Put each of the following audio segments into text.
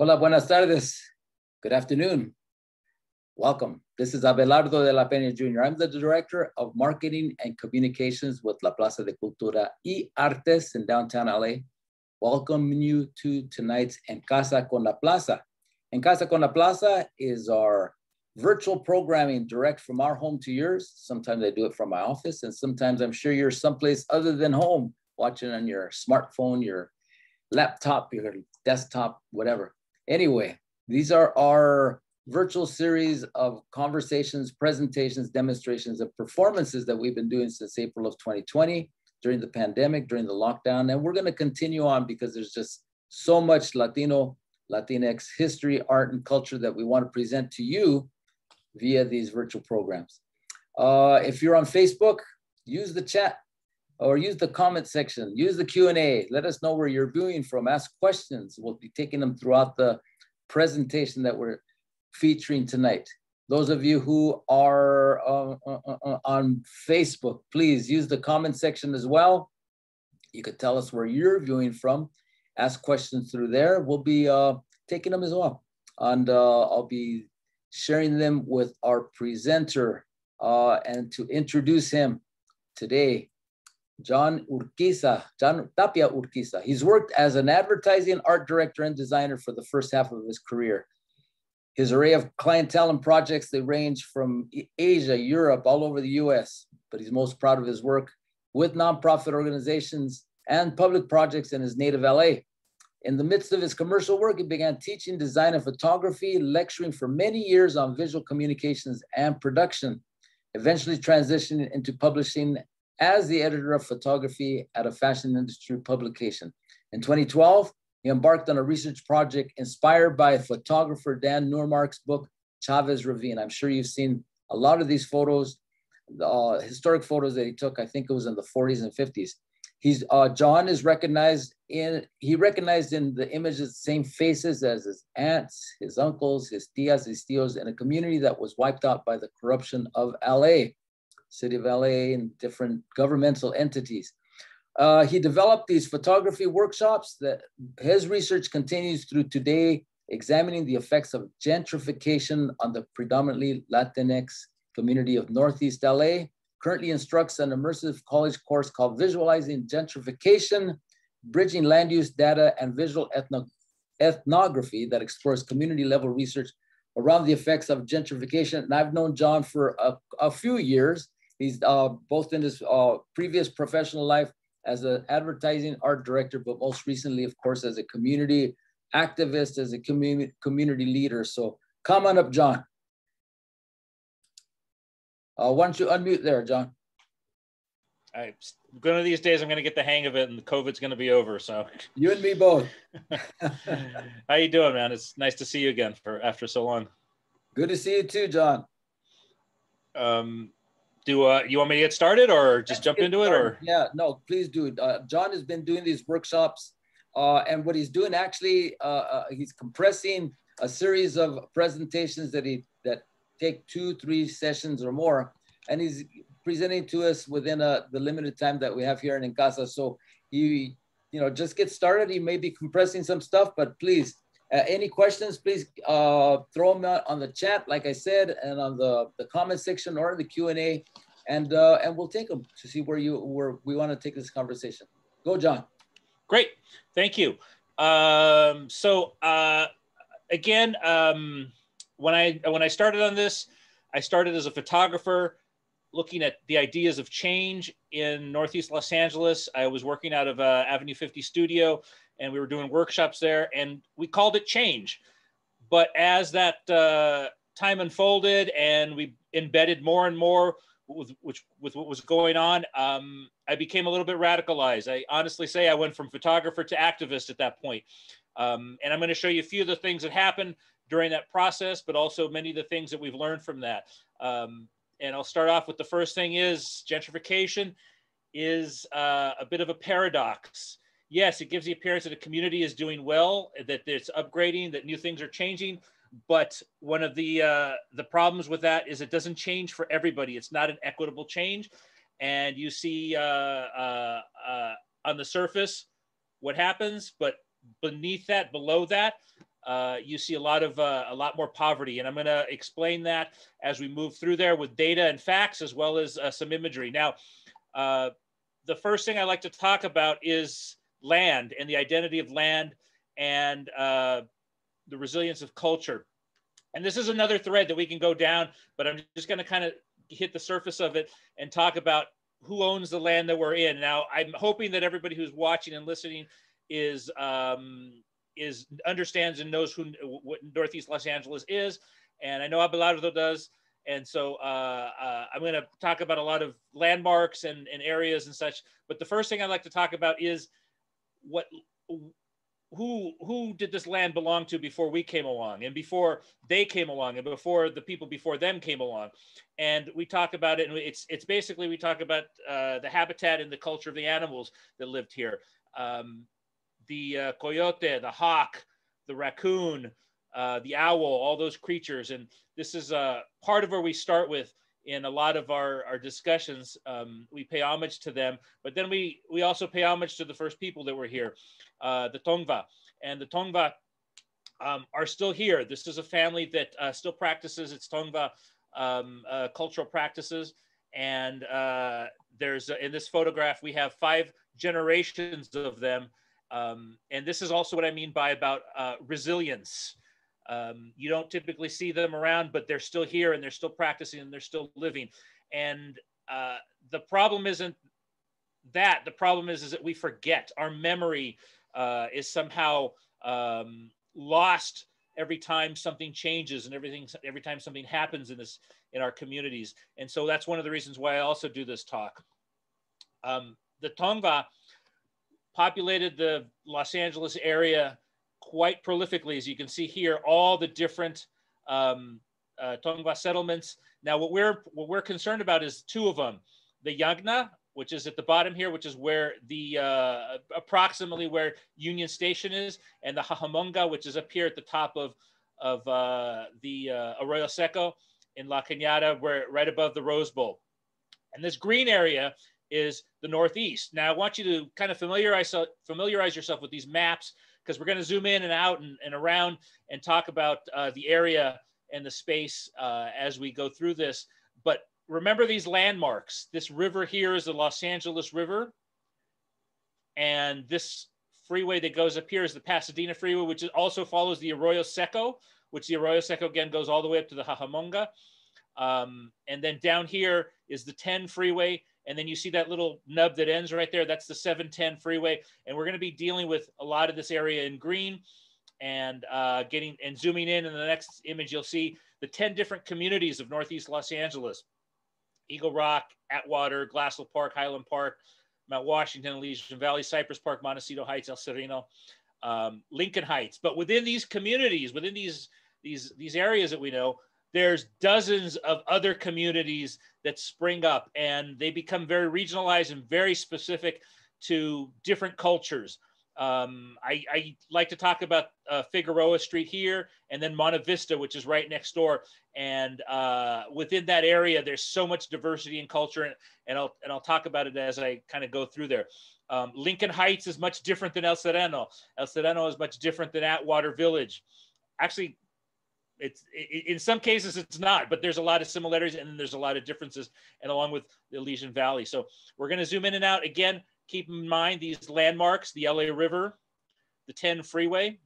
Hola, buenas tardes. Good afternoon. Welcome. This is Abelardo de la Peña Jr. I'm the Director of Marketing and Communications with La Plaza de Cultura y Artes in downtown LA. Welcome you to tonight's En Casa con la Plaza. En Casa con la Plaza is our virtual programming direct from our home to yours. Sometimes I do it from my office, and sometimes I'm sure you're someplace other than home, watching on your smartphone, your laptop, your desktop, whatever. Anyway, these are our virtual series of conversations, presentations, demonstrations, and performances that we've been doing since April of 2020 during the pandemic, during the lockdown. And we're going to continue on because there's just so much Latino, Latinx history, art, and culture that we want to present to you via these virtual programs. Uh, if you're on Facebook, use the chat or use the comment section, use the Q&A. Let us know where you're viewing from, ask questions. We'll be taking them throughout the presentation that we're featuring tonight. Those of you who are uh, uh, uh, uh on Facebook, please use the comment section as well. You could tell us where you're viewing from, ask questions through there. We'll be uh, taking them as well. And I'll be sharing them with our presenter and to introduce him today, John Urquiza, John Tapia Urquiza. He's worked as an advertising art director and designer for the first half of his career. His array of clientele and projects, they range from Asia, Europe, all over the US, but he's most proud of his work with nonprofit organizations and public projects in his native LA. In the midst of his commercial work, he began teaching design and photography, lecturing for many years on visual communications and production, eventually transitioning into publishing as the editor of photography at a fashion industry publication. In 2012, he embarked on a research project inspired by photographer Don Normark's book, Chavez Ravine. I'm sure you've seen a lot of these photos, uh, historic photos that he took, I think it was in the 40s and 50s. He's uh, John is recognized in he recognized in the images the same faces as his aunts, his uncles, his tias, his tios, in a community that was wiped out by the corruption of LA city of LA and different governmental entities. Uh, he developed these photography workshops that his research continues through today, examining the effects of gentrification on the predominantly Latinx community of Northeast LA. Currently instructs an immersive college course called Visualizing Gentrification, Bridging Land Use Data and Visual Ethno Ethnography that explores community level research around the effects of gentrification. And I've known John for a, a few years He's uh, both in his uh, previous professional life as an advertising art director, but most recently, of course, as a community activist, as a community community leader. So come on up, John. Uh, why don't you unmute there, John? I, one of these days, I'm going to get the hang of it, and the COVID's going to be over. So you and me both. How you doing, man? It's nice to see you again for after so long. Good to see you too, John. Um, do uh, you want me to get started or just jump into it or? yeah no please do. Uh, john has been doing these workshops uh, and what he's doing actually uh, uh, he's compressing a series of presentations that he that take two three sessions or more and he's presenting to us within uh, the limited time that we have here in casa. So you you know just get started. He may be compressing some stuff but please uh, any questions, please uh, throw them out on the chat, like I said, and on the, the comment section or the Q&A, and, uh, and we'll take them to see where, you, where we want to take this conversation. Go, John. Great. Thank you. Um, so uh, again, um, when, I, when I started on this, I started as a photographer looking at the ideas of change in Northeast Los Angeles. I was working out of uh, Avenue 50 studio and we were doing workshops there and we called it change. But as that uh, time unfolded and we embedded more and more with which with what was going on um, i became a little bit radicalized. I honestly say i went from photographer to activist at that point. Um, and i'm going to show you a few of the things that happened during that process but also many of the things that we've learned from that. Um, and i'll start off with the first thing is gentrification is uh, a bit of a paradox yes, it gives the appearance that the community is doing well, that it's upgrading, that new things are changing. But one of the uh, the problems with that is it doesn't change for everybody. It's not an equitable change, and you see uh, uh, uh on the surface what happens, but beneath that, below that, uh, you see a lot of uh, a lot more poverty. And I'm going to explain that as we move through there with data and facts, as well as some imagery. Now, the first thing I like to talk about is land and the identity of land and uh, the resilience of culture. And this is another thread that we can go down, but I'm just going to kind of hit the surface of it and talk about who owns the land that we're in. Now, I'm hoping that everybody who's watching and listening is um, is understands and knows who what Northeast Los Angeles is, and I know Abelardo does. And so uh, uh, I'm going to talk about a lot of landmarks and, and areas and such. But the first thing I'd like to talk about is what who who did this land belong to before we came along and before they came along and before the people before them came along? And we talk about it and it's it's basically we talk about uh, the habitat and the culture of the animals that lived here. Um, the uh, coyote the hawk the raccoon uh, the owl all those creatures. And this is uh, part of where we start with in a lot of our, our discussions um, we pay homage to them but then we we also pay homage to the first people that were here uh, the Tongva. And the Tongva um, are still here. This is a family that uh, still practices its Tongva um, uh, cultural practices. And uh, there's in this photograph, we have five generations of them. Um, and this is also what I mean by about uh, resilience. Um, you don't typically see them around, but they're still here and they're still practicing and they're still living. And uh, the problem isn't that. The problem is, is that we forget our memory uh, is somehow um, lost every time something changes and everything every time something happens in this in our communities and so that's one of the reasons why i also do this talk um, the tongva populated the los angeles area quite prolifically as you can see here all the different um, uh, tongva settlements now what we're what we're concerned about is two of them the Yaanga which is at the bottom here, which is where the uh, approximately where Union Station is, and the Hahamongna, which is up here at the top of of uh, the uh, Arroyo Seco in La Cañada, where right above the Rose Bowl. And this green area is the Northeast. Now I want you to kind of familiarize familiarize yourself with these maps because we're going to zoom in and out and, and around and talk about uh, the area and the space uh, as we go through this. But remember these landmarks. This river here is the Los Angeles River. And this freeway that goes up here is the Pasadena Freeway, which also follows the Arroyo Seco, which the Arroyo Seco again goes all the way up to the Hahamongna. Um, and then down here is the 10 freeway. And then you see that little nub that ends right there. That's the 710 freeway. And we're going to be dealing with a lot of this area in green and uh, getting and zooming in. In the next image, you'll see the 10 different communities of Northeast Los Angeles. Eagle Rock, Atwater, Glassell Park, Highland Park, Mount Washington, Elysian Valley, Cypress Park, Montecito Heights, El Sereno, um, Lincoln Heights. But within these communities, within these these these areas that we know, there's dozens of other communities that spring up, and they become very regionalized and very specific to different cultures. Um, I, I, like to talk about uh, Figueroa Street here and then Monte Vista, which is right next door. And uh, within that area, there's so much diversity and culture, and, and, I'll, and I'll talk about it as I kind of go through there. Um, Lincoln Heights is much different than El Sereno. El Sereno is much different than Atwater Village. Actually, it's it, in some cases it's not, but there's a lot of similarities and there's a lot of differences, and along with the Elysian Valley. So we're going to zoom in and out again. Keep in mind these landmarks, the LA River, the 10 freeway.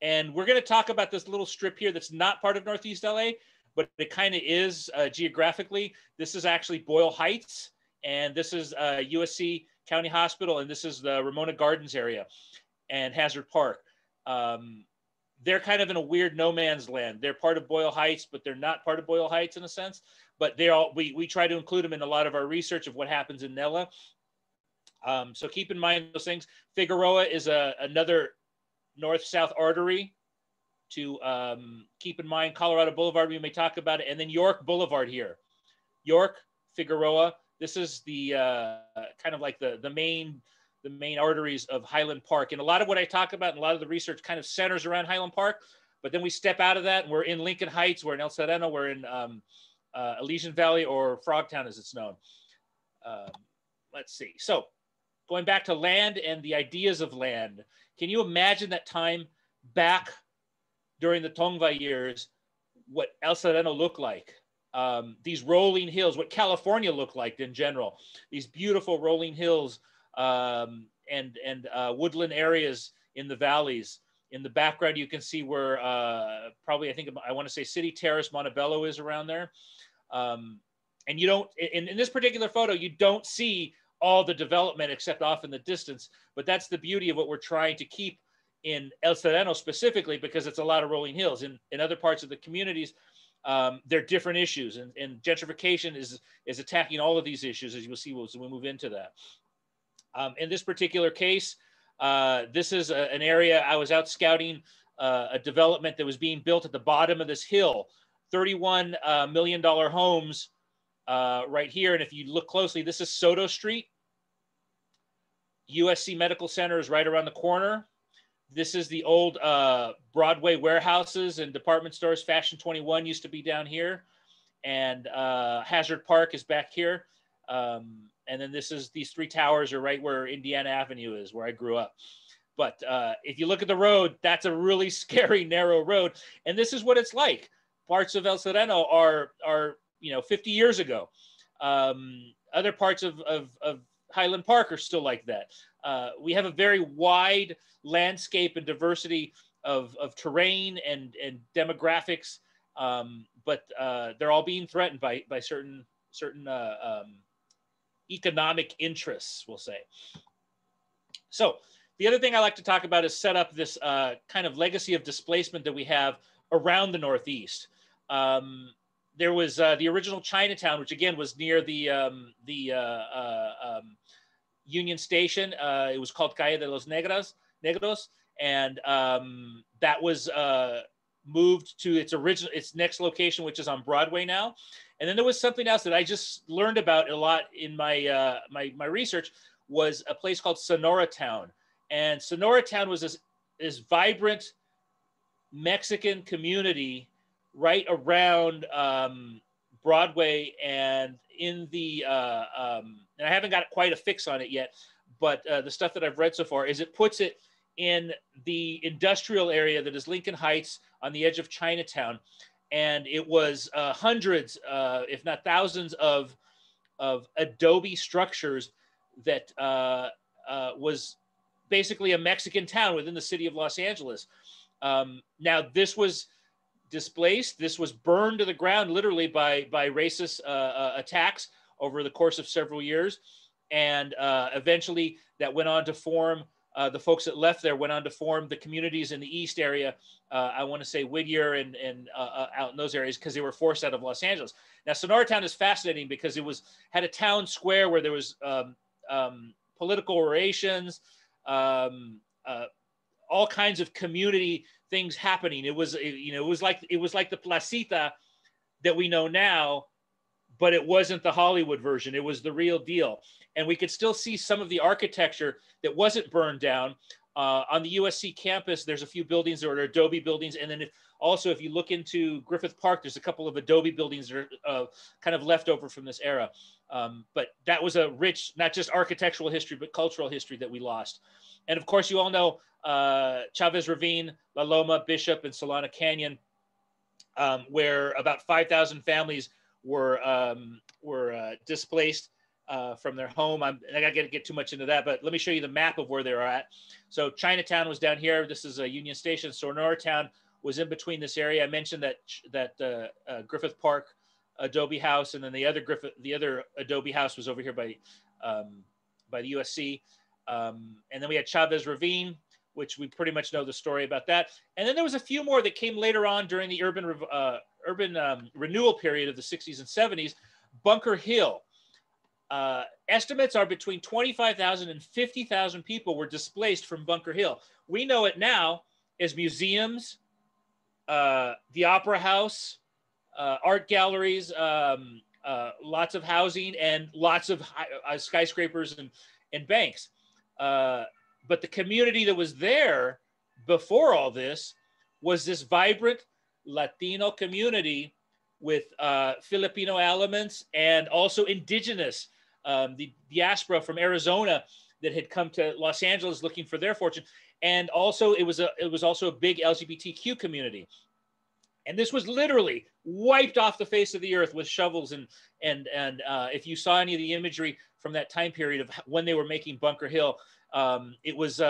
And we're going to talk about this little strip here that's not part of Northeast LA, but it kind of is uh, geographically. This is actually Boyle Heights, and this is uh, USC County Hospital, and this is the Ramona Gardens area and Hazard Park. Um, they're kind of in a weird no man's land. They're part of Boyle Heights, but they're not part of Boyle Heights in a sense. But they all we we try to include them in a lot of our research of what happens in NELA. Um, so keep in mind those things. Figueroa is a, another north-south artery to um, keep in mind. Colorado Boulevard, we may talk about it. And then York Boulevard here. York, Figueroa. This is the uh, kind of like the, the main the main arteries of Highland Park. And a lot of what I talk about and a lot of the research kind of centers around Highland Park. But then we step out of that and we're in Lincoln Heights, we're in El Sereno, we're in um, uh, Elysian Valley or Frogtown as it's known. Um, let's see. So going back to land and the ideas of land. Can you imagine that time back during the Tongva years what El Sereno looked like. Um, these rolling hills, what California looked like in general, these beautiful rolling hills um, and, and uh, woodland areas in the valleys. In the background, you can see where uh, probably I think I want to say City Terrace Montebello is around there. Um, and you don't, in, in this particular photo, you don't see all the development except off in the distance. But that's the beauty of what we're trying to keep in El Sereno specifically because it's a lot of rolling hills. In, in other parts of the communities, um, there are different issues, and, and, gentrification is is attacking all of these issues, as you will see as we move into that. Um, in this particular case, uh, this is a, an area I was out scouting uh, a development that was being built at the bottom of this hill, thirty-one uh, million dollar homes uh, right here. And if you look closely, this is Soto Street. USC Medical Center is right around the corner. This is the old uh, Broadway warehouses and department stores. Fashion 21 used to be down here, and uh, Hazard Park is back here. Um, and then this is these three towers are right where Indiana Avenue is, where I grew up. But uh, if you look at the road, that's a really scary, narrow road. And this is what it's like. Parts of El Sereno are are you know 50 years ago. Um, other parts of, of, of Highland Park are still like that. Uh, we have a very wide landscape and diversity of, of terrain and, and demographics, um, but uh, they're all being threatened by, by certain, certain uh, um, economic interests, we'll say. So the other thing I like to talk about is set up this uh, kind of legacy of displacement that we have around the Northeast. Um, there was uh, the original Chinatown, which again was near the um, the uh, uh, um, Union Station. Uh, it was called Calle de los Negros, Negros, and um, that was uh, moved to its original, its next location, which is on Broadway now. And then there was something else that I just learned about a lot in my uh, my my research was a place called Sonora Town, and Sonora Town was this this vibrant Mexican community right around um, Broadway and in the uh, um, and I haven't got quite a fix on it yet, but uh, the stuff that I've read so far is it puts it in the industrial area that is Lincoln Heights on the edge of Chinatown, and it was uh, hundreds, uh, if not thousands, of of adobe structures that uh, uh, was basically a Mexican town within the city of Los Angeles. Um, now this was displaced. This was burned to the ground literally by, by racist uh, uh, attacks over the course of several years. And eventually that went on to form, uh, the folks that left there went on to form the communities in the East area. Uh, I want to say Whittier and, and uh, out in those areas because they were forced out of Los Angeles. Now, Sonora Town is fascinating because it was had a town square where there was um, um, political orations, um, all kinds of community things happening. It was, you know, it was like it was like the placita that we know now, but it wasn't the Hollywood version. It was the real deal, and we could still see some of the architecture that wasn't burned down. Uh, on the USC campus, there's a few buildings that are adobe buildings, and then if, also if you look into Griffith Park, there's a couple of adobe buildings that are uh, kind of left over from this era. Um, but that was a rich, not just architectural history, but cultural history that we lost. And of course, you all know uh, Chavez Ravine, La Loma, Bishop, and Solano Canyon, um, where about 5,000 families were um, were uh, displaced uh, from their home. I'm, I gotta get, get too much into that, but let me show you the map of where they're at. So Chinatown was down here. This is a Union Station. Sonora Town was in between this area. I mentioned that that uh, uh, Griffith Park Adobe House, and then the other Griffith, the other Adobe House was over here by um, by the USC. Um, and then we had Chavez Ravine, which we pretty much know the story about that. And then there was a few more that came later on during the urban uh, urban um, renewal period of the 60s and 70s. Bunker Hill. Uh, estimates are between 25,000 and 50,000 people were displaced from Bunker Hill. We know it now as museums, uh, the Opera House, uh, art galleries, um, uh, lots of housing, and lots of uh, skyscrapers and, and banks. But the community that was there before all this was this vibrant Latino community with uh, Filipino elements and also indigenous, um, the diaspora from Arizona that had come to Los Angeles looking for their fortune. and also it was a it was also a big LGBTQ community. And this was literally wiped off the face of the earth with shovels and and and uh, if you saw any of the imagery from that time period of when they were making Bunker Hill, um, it was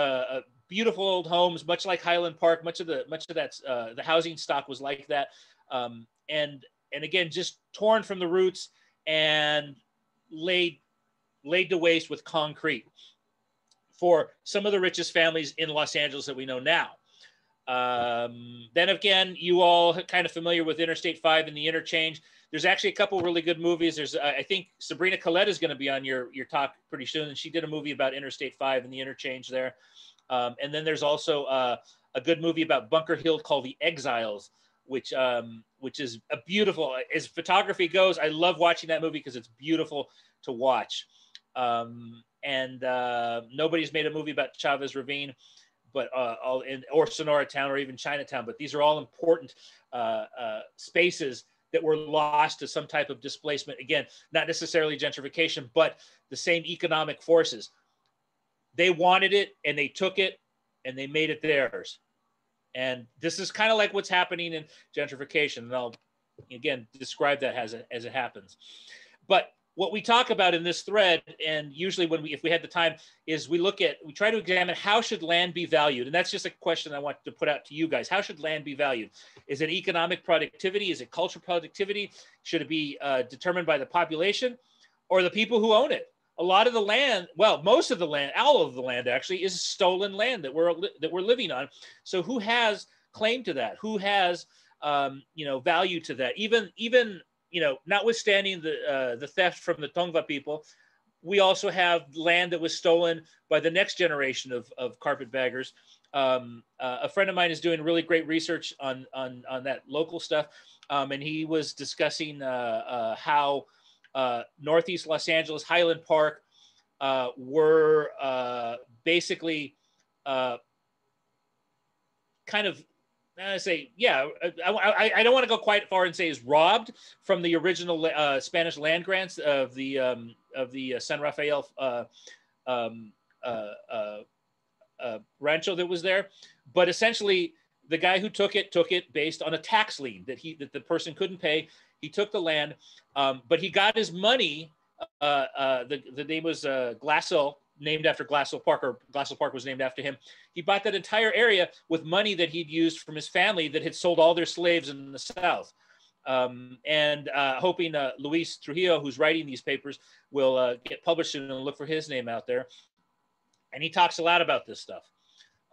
beautiful old homes, much like Highland Park. Much of the much of that uh, the housing stock was like that, um, and and again just torn from the roots and laid laid to waste with concrete for some of the richest families in Los Angeles that we know now. Um, then again, you all kind of familiar with Interstate 5 and the interchange. There's actually a couple really good movies. There's, uh, I think Sabrina Colette is going to be on your, your talk pretty soon. And she did a movie about Interstate 5 and the interchange there. Um, and then there's also uh, a good movie about Bunker Hill called The Exiles, which um, which is a beautiful as photography goes. I love watching that movie because it's beautiful to watch. Um, and uh, nobody's made a movie about Chavez Ravine, but uh, all in or Sonora Town or even Chinatown. But these are all important uh, uh, spaces that were lost to some type of displacement. Again, not necessarily gentrification, but the same economic forces. They wanted it and they took it and they made it theirs. And this is kind of like what's happening in gentrification. And I'll again describe that as it, as it happens. But what we talk about in this thread, and usually when we, if we had the time, is we look at, we try to examine how should land be valued, and that's just a question I want to put out to you guys. How should land be valued? Is it economic productivity? Is it cultural productivity? Should it be uh, determined by the population or the people who own it? A lot of the land, well, most of the land, all of the land actually, is stolen land that we're that we're living on. So who has claim to that? Who has um, you know value to that? Even even you know, notwithstanding the uh, the theft from the Tongva people, we also have land that was stolen by the next generation of, of carpetbaggers. Um, uh, a friend of mine is doing really great research on on, on that local stuff, um, and he was discussing uh, uh how uh, Northeast Los Angeles, Highland Park, uh, were basically kind of I say, yeah, I, I, I don't want to go quite far and say is robbed from the original uh, Spanish land grants of the um, of the uh, San Rafael uh, um, uh, uh, uh, rancho that was there, but essentially the guy who took it took it based on a tax lien that he that the person couldn't pay. He took the land, um, but he got his money. the the name was uh, Glassell, named after Glassell Park, or Glassell Park was named after him. He bought that entire area with money that he'd used from his family that had sold all their slaves in the South. Um, and uh, hoping uh, Luis Trujillo, who's writing these papers, will uh, get published and look for his name out there. And he talks a lot about this stuff.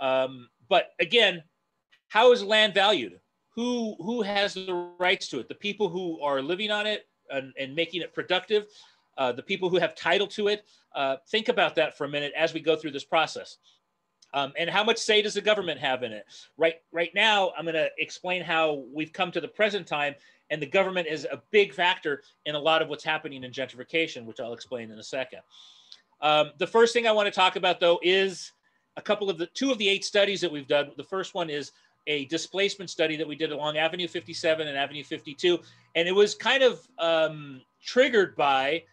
Um, but again, how is land valued? Who, who has the rights to it? The people who are living on it and, and making it productive, uh, the people who have title to it. Uh, think about that for a minute as we go through this process. Um, and how much say does the government have in it? Right, right now, I'm going to explain how we've come to the present time, and the government is a big factor in a lot of what's happening in gentrification, which I'll explain in a second. Um, the first thing I want to talk about, though, is a couple of the two of the eight studies that we've done. The first one is a displacement study that we did along Avenue 57 and Avenue 52, and it was kind of um, triggered by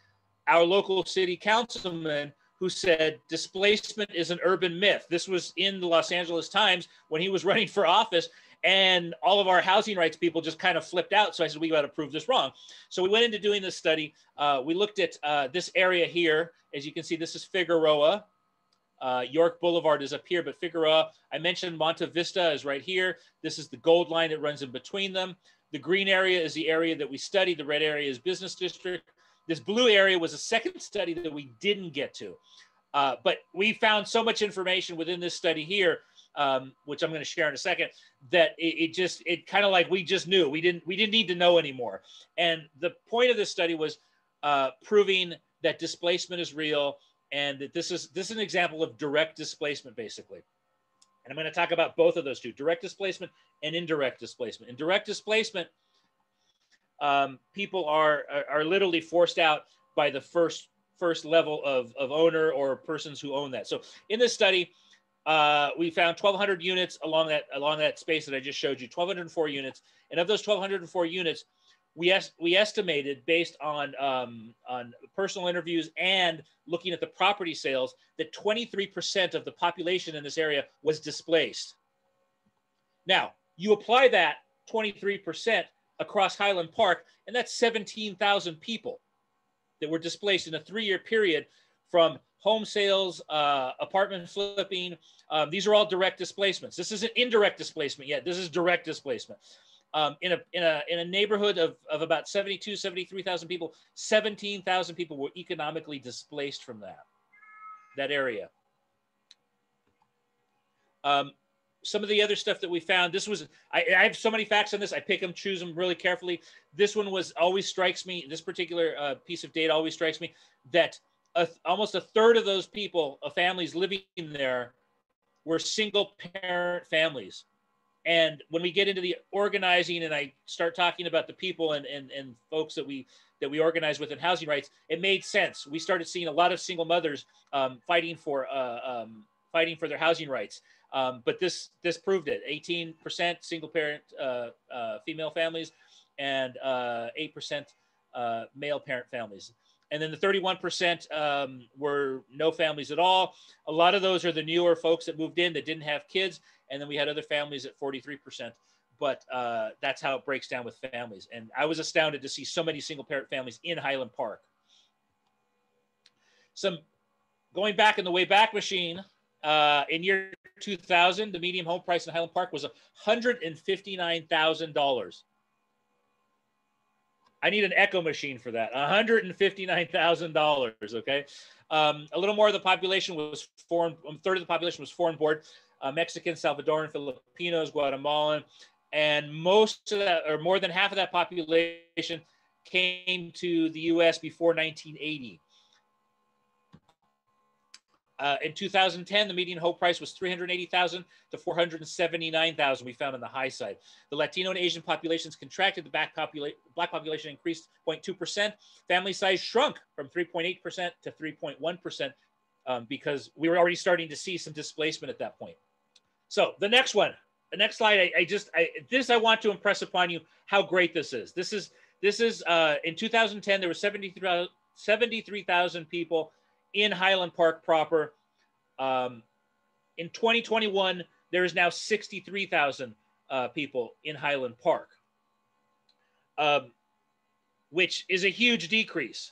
our local city councilman who said displacement is an urban myth. This was in the Los Angeles Times when he was running for office. And all of our housing rights people just kind of flipped out. So I said, we got to prove this wrong. So we went into doing this study. Uh, we looked at uh, this area here. As you can see, this is Figueroa. Uh, York Boulevard is up here, but Figueroa, I mentioned Monte Vista is right here. This is the gold line that runs in between them. The green area is the area that we studied. The red area is business district. This blue area was a second study that we didn't get to. Uh, but we found so much information within this study here, um, which I'm going to share in a second, that it, it just it kind of like we just knew we didn't we didn't need to know anymore. And the point of this study was uh, proving that displacement is real and that this is this is an example of direct displacement basically. And I'm going to talk about both of those two: direct displacement and indirect displacement. In direct displacement um, people are, are, are literally forced out by the first first level of, of owner or persons who own that. So in this study, uh, we found 1,200 units along that along that space that I just showed you, 1,204 units, and of those 1,204 units, we es- we estimated based on um, on personal interviews and looking at the property sales that 23% of the population in this area was displaced. Now you apply that 23% across Highland Park, and that's 17,000 people that were displaced in a three-year period from home sales, uh, apartment flipping. Um, these are all direct displacements. This isn't indirect displacement yet. This is direct displacement um, in a in a in a neighborhood of, of about 72 73,000 people 17,000 people were economically displaced from that that area um, some of the other stuff that we found this was I, I, have so many facts on this i pick them choose them really carefully this one was always strikes me this particular uh, piece of data always strikes me that a, almost a third of those people of families living there were single parent families and when we get into the organizing and I start talking about the people and, and, and folks that we that we organize with in housing rights, it made sense. We started seeing a lot of single mothers um, fighting for uh, um, fighting for their housing rights. Um, but this this proved it. 18% single parent uh, uh, female families and 8% uh, uh, male parent families. And then the 31% um, were no families at all. A lot of those are the newer folks that moved in that didn't have kids and then we had other families at 43%. But uh, that's how it breaks down with families. And I was astounded to see so many single parent families in Highland Park. Some going back in the way back machine, uh, in year 2000, the median home price in Highland Park was $159,000. I need an echo machine for that. $159,000. Okay. Um, a little more of the population was foreign, a third of the population was foreign born uh, Mexican, Salvadoran, Filipinos, Guatemalan, and most of that, or more than half of that population, came to the U.S. before 1980. Uh, in 2010, the median home price was 380,000 to 479,000. We found on the high side. The Latino and Asian populations contracted. The black, popula- black population increased 0.2 percent. Family size shrunk from 3.8 percent to 3.1 percent um, because we were already starting to see some displacement at that point. So the next one, the next slide, I, I just, I, this I want to impress upon you how great this is. This is, this is uh, in 2010, there were 73,000 73, people in Highland Park proper. Um, in 2021, there is now 63,000 uh, people in Highland Park, um, which is a huge decrease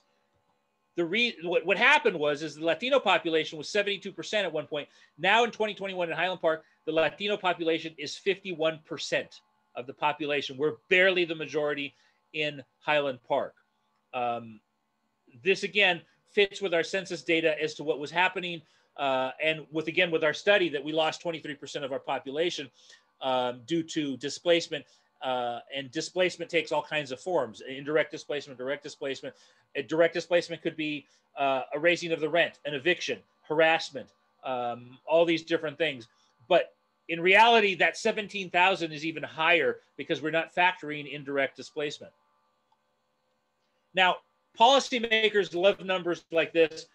the re- what, what happened was is the Latino population was 72% at one point. Now in 2021 in Highland Park, the Latino population is 51% of the population. We're barely the majority in Highland Park. Um, this again fits with our census data as to what was happening, uh, and with again with our study that we lost 23% of our population um, due to displacement. Uh, and displacement takes all kinds of forms indirect displacement direct displacement a direct displacement could be uh, a raising of the rent an eviction harassment um, all these different things but in reality that 17000 is even higher because we're not factoring indirect displacement now policymakers love numbers like this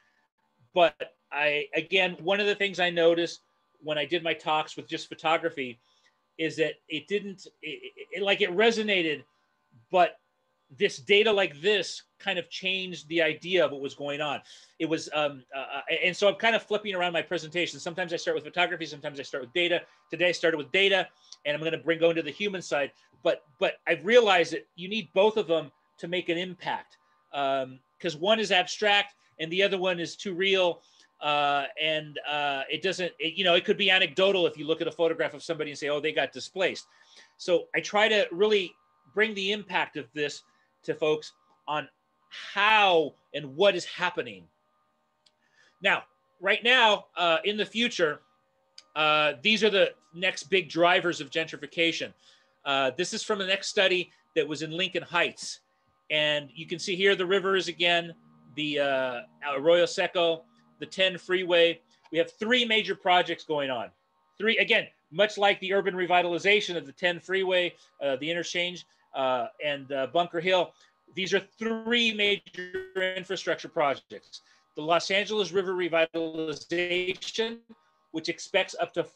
but i again one of the things i noticed when i did my talks with just photography is that it didn't it, it, like it resonated but this data like this kind of changed the idea of what was going on. It was, um, uh, uh, and so I'm kind of flipping around my presentation. Sometimes I start with photography, sometimes I start with data. Today I started with data, and I'm going to bring go into the human side. But but I've realized that you need both of them to make an impact because um, one is abstract and the other one is too real. Uh, and uh, it doesn't, it, you know, it could be anecdotal if you look at a photograph of somebody and say, oh, they got displaced. So I try to really bring the impact of this to folks on how and what is happening. Now, right now, uh, in the future, uh, these are the next big drivers of gentrification. Uh, this is from the next study that was in Lincoln Heights. And you can see here the rivers again, the uh, Arroyo Seco, the 10 freeway. We have three major projects going on. Three, again, much like the urban revitalization of the 10 freeway, uh, the interchange, uh, and uh, Bunker Hill. These are three major infrastructure projects. The Los Angeles River Revitalization, which expects up to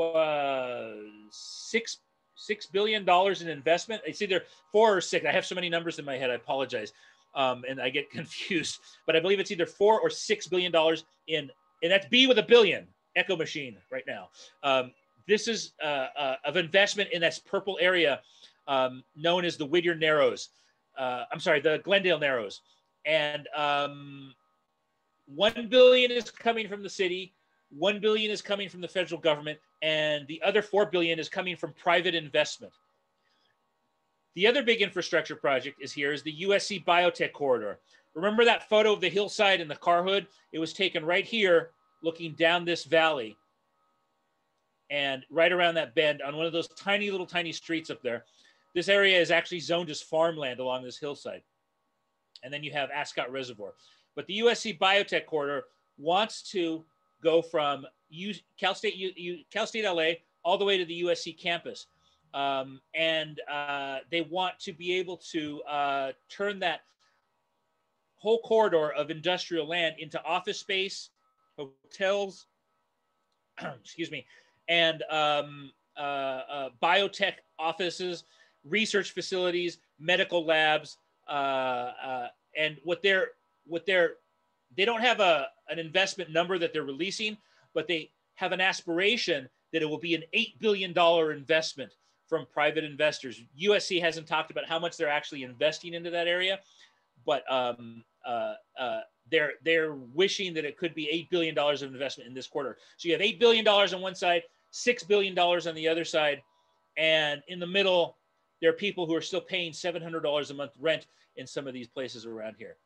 uh, six six billion dollars in investment. It's either four or six. I have so many numbers in my head. I apologize, um, and I get confused. But I believe it's either four or six billion dollars in, and that's B with a billion. Echo machine right now. Um, this is uh, uh, of investment in this purple area um, known as the Whittier Narrows. Uh, I'm sorry, the Glendale Narrows, and um, one billion is coming from the city. 1 billion is coming from the federal government and the other 4 billion is coming from private investment. The other big infrastructure project is here is the USC Biotech Corridor. Remember that photo of the hillside and the car hood? It was taken right here looking down this valley and right around that bend on one of those tiny little tiny streets up there. This area is actually zoned as farmland along this hillside. And then you have Ascot Reservoir. But the USC Biotech Corridor wants to go from U, Cal State U, U, Cal State LA all the way to the USC campus, um, and uh, they want to be able to uh, turn that whole corridor of industrial land into office space, hotels, excuse me, and um, uh, uh, biotech offices, research facilities, medical labs, uh, uh, and what they're what they're they don't have a, an investment number that they're releasing, but they have an aspiration that it will be an $8 billion investment from private investors. USC hasn't talked about how much they're actually investing into that area, but um, uh, uh, they're, they're wishing that it could be $8 billion of investment in this quarter. So you have $8 billion on one side, $6 billion on the other side. And in the middle, there are people who are still paying $700 a month rent in some of these places around here.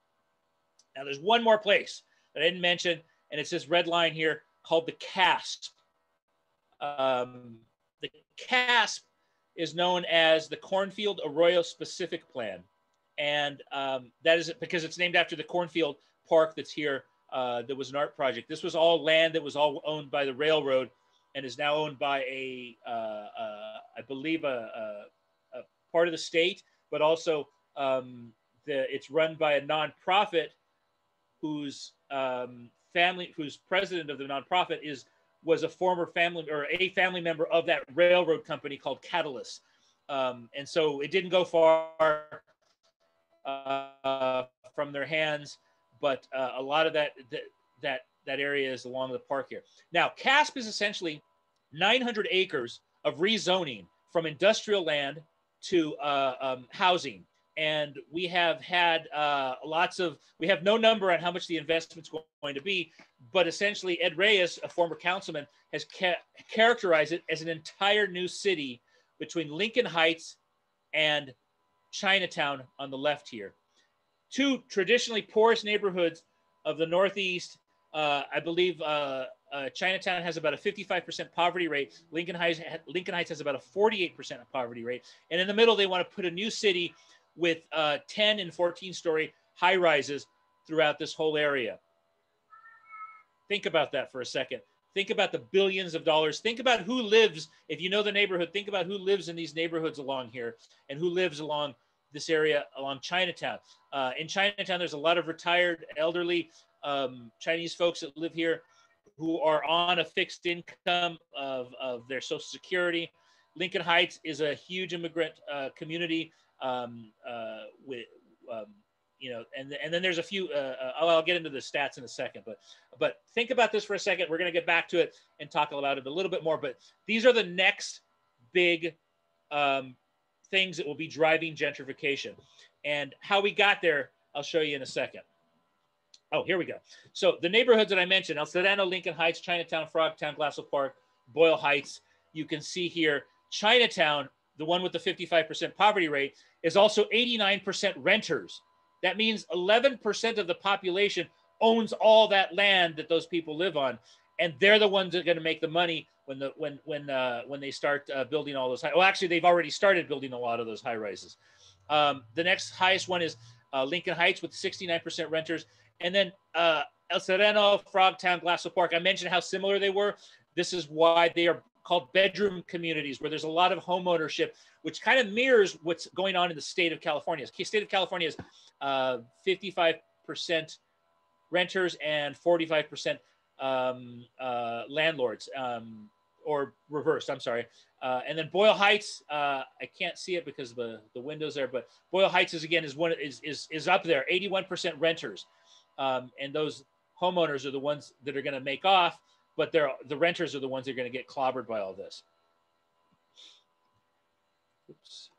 Now, there's one more place that I didn't mention, and it's this red line here called the CASP. Um, the CASP is known as the Cornfield Arroyo Specific Plan. And um, that is because it's named after the Cornfield Park that's here. Uh, that was an art project. This was all land that was all owned by the railroad and is now owned by a, uh, uh, I believe, a, a, a, part of the state, but also um, the, it's run by a nonprofit whose um, family, whose president of the nonprofit is was a former family or a family member of that railroad company called Catalyst. Um, and so it didn't go far uh, from their hands, but uh, a lot of that, that that that area is along the park here. Now, CASP is essentially 900 acres of rezoning from industrial land to uh, um, housing and we have had uh, lots of we have no number on how much the investment's going to be but essentially ed reyes a former councilman has ca- characterized it as an entire new city between lincoln heights and chinatown on the left here two traditionally poorest neighborhoods of the northeast uh, i believe uh, uh Chinatown has about a 55% poverty rate. Lincoln Heights, Lincoln Heights has about a 48% poverty rate. And in the middle, they want to put a new city with uh, 10 and 14 story high rises throughout this whole area. Think about that for a second. Think about the billions of dollars. Think about who lives, if you know the neighborhood, think about who lives in these neighborhoods along here and who lives along this area along Chinatown. Uh, in Chinatown, there's a lot of retired elderly um, Chinese folks that live here who are on a fixed income of, of their Social Security. Lincoln Heights is a huge immigrant uh, community um, uh, with um, you know, and and then there's a few. Uh, uh, I'll, I'll, get into the stats in a second, but but think about this for a second. We're going to get back to it and talk about it a little bit more. But these are the next big um, things that will be driving gentrification, and how we got there. I'll show you in a second. Oh, here we go. So the neighborhoods that I mentioned: El Sereno, Lincoln Heights, Chinatown, Frogtown, Glassell Park, Boyle Heights. You can see here Chinatown the one with the 55% poverty rate, is also 89% renters. That means 11% of the population owns all that land that those people live on, and they're the ones that are going to make the money when the when when uh, when they start uh, building all those. High, well, actually, they've already started building a lot of those high rises. Um, the next highest one is uh, Lincoln Heights with 69% renters, and then uh, El Sereno, Frogtown, Glassell Park. I mentioned how similar they were. This is why they are called bedroom communities, where there's a lot of home ownership, which kind of mirrors what's going on in the state of California. The state of California is uh, 55% renters and 45% um, uh, landlords. Um, or reversed. I'm sorry. Uh, and then Boyle Heights, uh, I can't see it because the the windows there, but Boyle Heights is again is one is is is up there. 81% renters, um, and those homeowners are the ones that are going to make off, but they're the renters are the ones that are going to get clobbered by all this. Oops.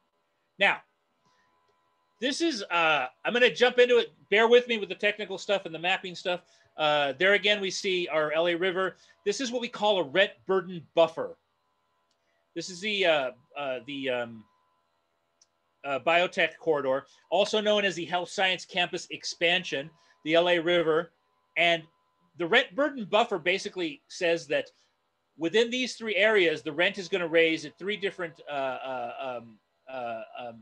Now, this is uh, I'm going to jump into it. Bear with me with the technical stuff and the mapping stuff. Uh, there again, we see our LA River. This is what we call a rent burden buffer. This is the uh, uh, the um, uh, biotech corridor, also known as the Health Science Campus expansion, the LA River, and the rent burden buffer basically says that within these three areas, the rent is going to raise at three different uh, uh, um, uh, um,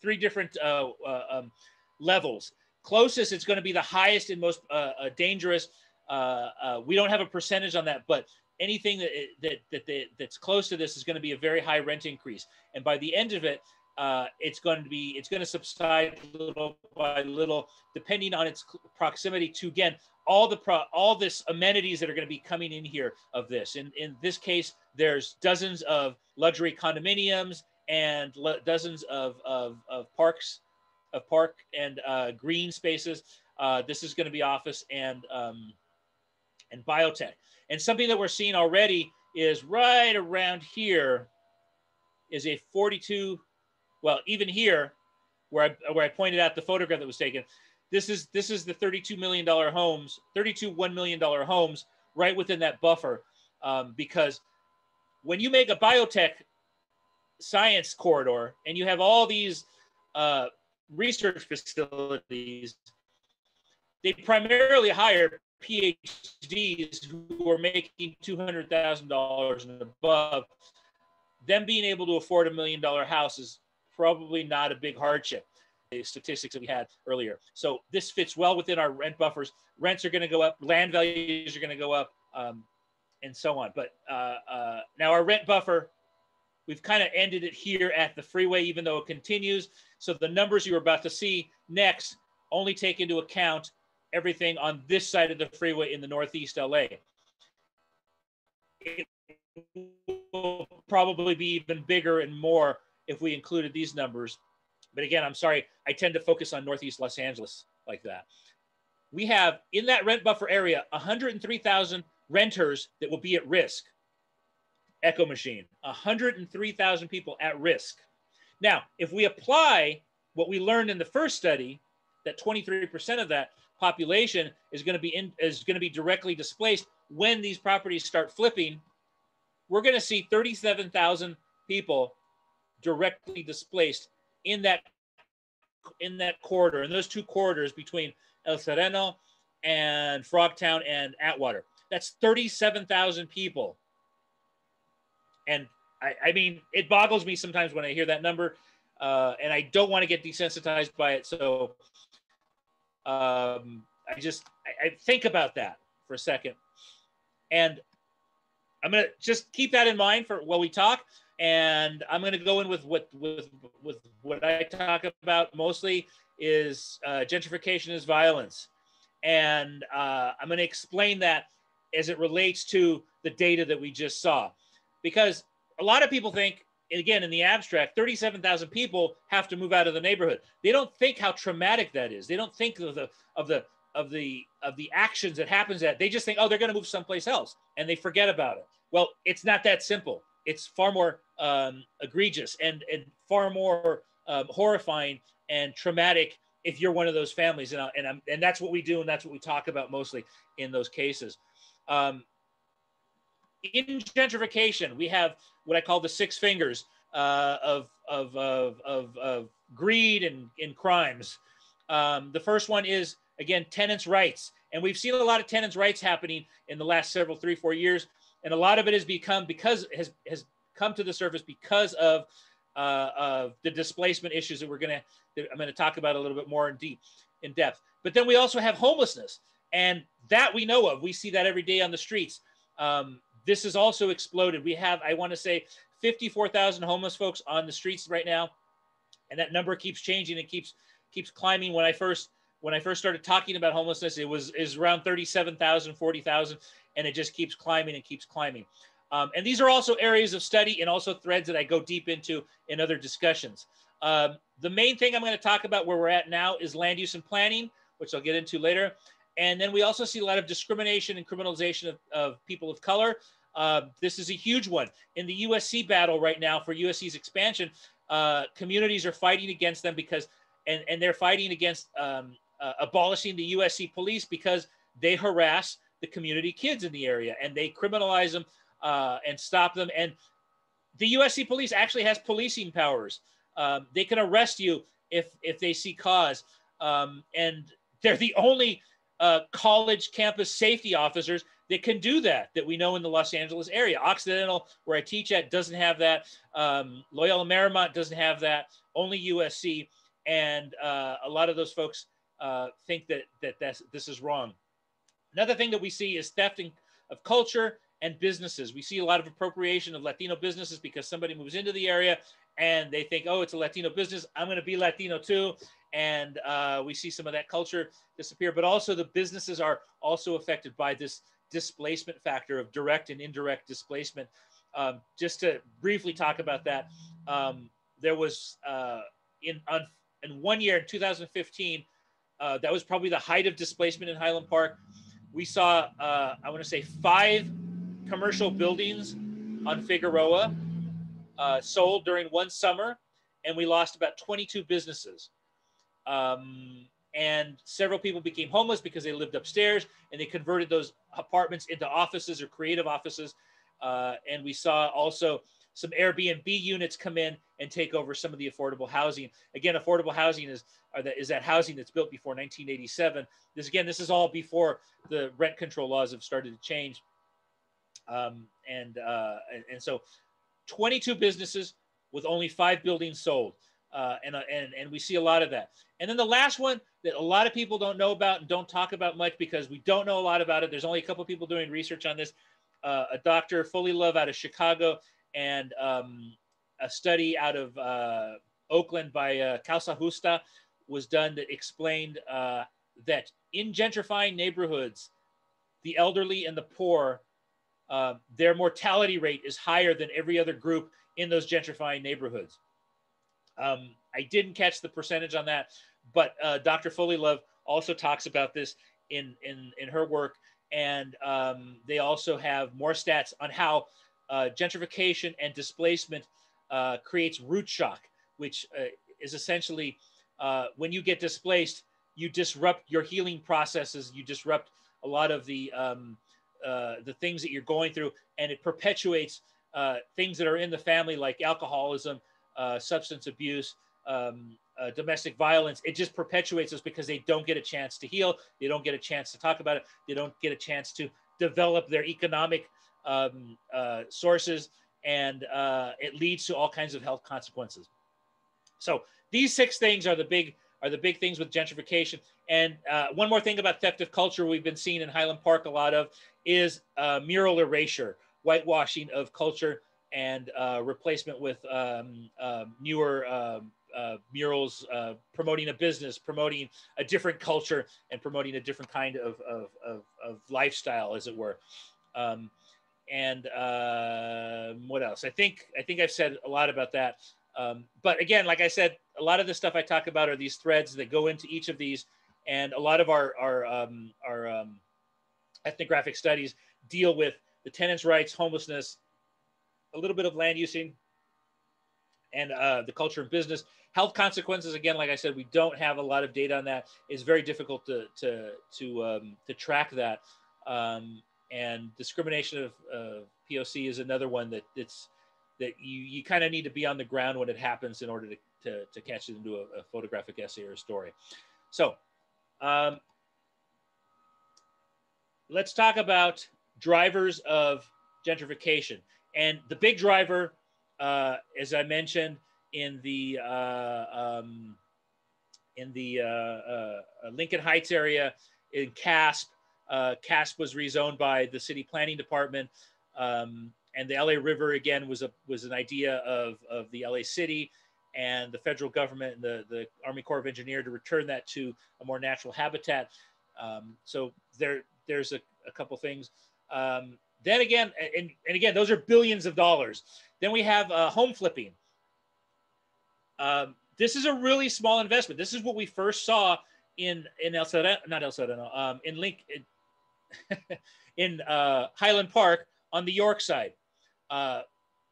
three different uh, uh, um, levels. Closest, it's going to be the highest and most uh, dangerous. Uh, uh, we don't have a percentage on that, but anything that, that, that, that's close to this is going to be a very high rent increase. And by the end of it, it's going to be it's going to subside little by little, depending on its proximity to again all the pro, all this amenities that are going to be coming in here of this. In in this case, there's dozens of luxury condominiums and dozens of, of, of parks of park and uh, green spaces. Uh, this is going to be office and um, and biotech. And something that we're seeing already is right around here is a 42. Well, even here, where I where I pointed out the photograph that was taken, this is this is the 32 million dollar homes, 32 one million dollar homes right within that buffer, um, because when you make a biotech science corridor and you have all these uh, research facilities, they primarily hire PhDs who are making $200,000 and above. Them being able to afford a million dollar house is probably not a big hardship. The statistics that we had earlier. So this fits well within our rent buffers. Rents are going to go up, land values are going to go up, um, and so on. But uh, uh, now our rent buffer We've kind of ended it here at the freeway, even though it continues. So the numbers you're about to see next only take into account everything on this side of the freeway in the Northeast LA. It will probably be even bigger and more if we included these numbers. But again, I'm sorry, I tend to focus on Northeast Los Angeles like that. We have in that rent buffer area 103,000 renters that will be at risk. Echo Machine, 103,000 people at risk. Now, if we apply what we learned in the first study, that 23% of that population is going to be in, is going to be directly displaced when these properties start flipping, we're going to see 37,000 people directly displaced in that in that corridor, in those two corridors between El Sereno and Frogtown and Atwater. That's 37,000 people and I, I mean, it boggles me sometimes when I hear that number, uh, and I don't want to get desensitized by it. So um, I just I, I think about that for a second, and I'm gonna just keep that in mind for while we talk. And I'm gonna go in with what with with what I talk about mostly is uh, gentrification is violence, and uh, I'm gonna explain that as it relates to the data that we just saw. Because a lot of people think again in the abstract 37,000 people have to move out of the neighborhood. They don't think how traumatic that is. They don't think of the of the of the of the actions that happens that they just think oh they're going to move someplace else and they forget about it. Well it's not that simple it's far more um, egregious and and far more um, horrifying and traumatic if you're one of those families and, I, and, I'm, and that's what we do and that's what we talk about mostly in those cases um, in gentrification, we have what I call the six fingers uh, of, of, of, of, of, greed and, and crimes. Um, the first one is, again, tenants' rights. And we've seen a lot of tenants' rights happening in the last several, three, four years. And a lot of it has become because has, has come to the surface because of, uh, of the displacement issues that we're going to, I'm to talk about a little bit more in deep, in depth. But then we also have homelessness. And that we know of. We see that every day on the streets. Um, this has also exploded. We have, I want to say, 54,000 homeless folks on the streets right now, and that number keeps changing. It keeps keeps climbing. When I first when I first started talking about homelessness, it was is around 37,000, 40,000, and it just keeps climbing and keeps climbing. Um, and these are also areas of study and also threads that I go deep into in other discussions. Um, the main thing I'm going to talk about where we're at now is land use and planning, which I'll get into later. And then we also see a lot of discrimination and criminalization of, of people of color. Uh, this is a huge one. In the USC battle right now for USC's expansion, uh, communities are fighting against them because, and, and they're fighting against um, uh, abolishing the USC police because they harass the community kids in the area and they criminalize them uh, and stop them. And the USC police actually has policing powers. Um, they can arrest you if if they see cause, um, and they're the only uh, college campus safety officers that can do that that we know in the Los Angeles area. Occidental, where I teach at, doesn't have that. Um, Loyola Marymount doesn't have that. Only USC, and uh, a lot of those folks uh, think that that that's, this is wrong. Another thing that we see is thefting of culture and businesses. We see a lot of appropriation of Latino businesses because somebody moves into the area and they think, oh, it's a Latino business. I'm going to be Latino too. And uh, we see some of that culture disappear. But also, the businesses are also affected by this displacement factor of direct and indirect displacement. Um, just to briefly talk about that, um, there was uh, in, on, in one year in 2015, uh, that was probably the height of displacement in Highland Park. We saw, uh, I want to say, five commercial buildings on Figueroa uh, sold during one summer, and we lost about 22 businesses. Um, and several people became homeless because they lived upstairs and they converted those apartments into offices or creative offices. Uh, and we saw also some Airbnb units come in and take over some of the affordable housing. Again, affordable housing is that is that housing that's built before 1987. This again, this is all before the rent control laws have started to change. Um, and, uh, and, so 22 businesses with only five buildings sold. Uh, and, uh, and, and we see a lot of that. And then the last one that a lot of people don't know about and don't talk about much because we don't know a lot about it. There's only a couple people doing research on this. Uh, a doctor, Fullilove out of Chicago, and um, a study out of uh, Oakland by uh, Causa Justa was done that explained uh, that in gentrifying neighborhoods, the elderly and the poor uh, their mortality rate is higher than every other group in those gentrifying neighborhoods. Um, I didn't catch the percentage on that, but uh, Dr. Love also talks about this in, in, in her work. And um, they also have more stats on how uh, gentrification and displacement uh, creates root shock, which uh, is essentially uh, when you get displaced, you disrupt your healing processes, you disrupt a lot of the um, uh, the things that you're going through, and it perpetuates uh, things that are in the family like alcoholism, substance abuse, um, uh, domestic violence. It just perpetuates this because they don't get a chance to heal. They don't get a chance to talk about it. They don't get a chance to develop their economic um, uh, sources, and it leads to all kinds of health consequences. So these six things are the big are the big things with gentrification. And uh, one more thing about theft of culture we've been seeing in Highland Park a lot of is uh, mural erasure, whitewashing of culture and uh, replacement with um, uh, newer um, uh, murals, uh, promoting a business, promoting a different culture, and promoting a different kind of, of, of, of lifestyle, as it were. Um, and uh, what else? I think I think I've said a lot about that. Um, but again, like I said, a lot of the stuff I talk about are these threads that go into each of these, and a lot of our our um, our um, ethnographic studies deal with the tenants' rights, homelessness, a little bit of land using, and uh, the culture and business. Health consequences, again, like I said, we don't have a lot of data on that. It's very difficult to to to um, to track that. Um, and discrimination of uh, POC is another one that it's that you you kind of need to be on the ground when it happens in order to to, to catch it into a, a photographic essay or a story. So um, let's talk about drivers of gentrification. And the big driver, uh, as I mentioned, in the uh, um, in the uh, uh Lincoln Heights area in CASP, uh, CASP was rezoned by the city planning department, um, and the LA River again was a was an idea of of the LA city and the federal government and the the Army Corps of Engineer to return that to a more natural habitat. Um, so there there's a, a couple things. Um, then again, and, and again, those are billions of dollars. Then we have uh, home flipping. Um, this is a really small investment. This is what we first saw in in El Sereno, not El Sereno, um, in Link, in, uh, Highland Park on the York side. Uh,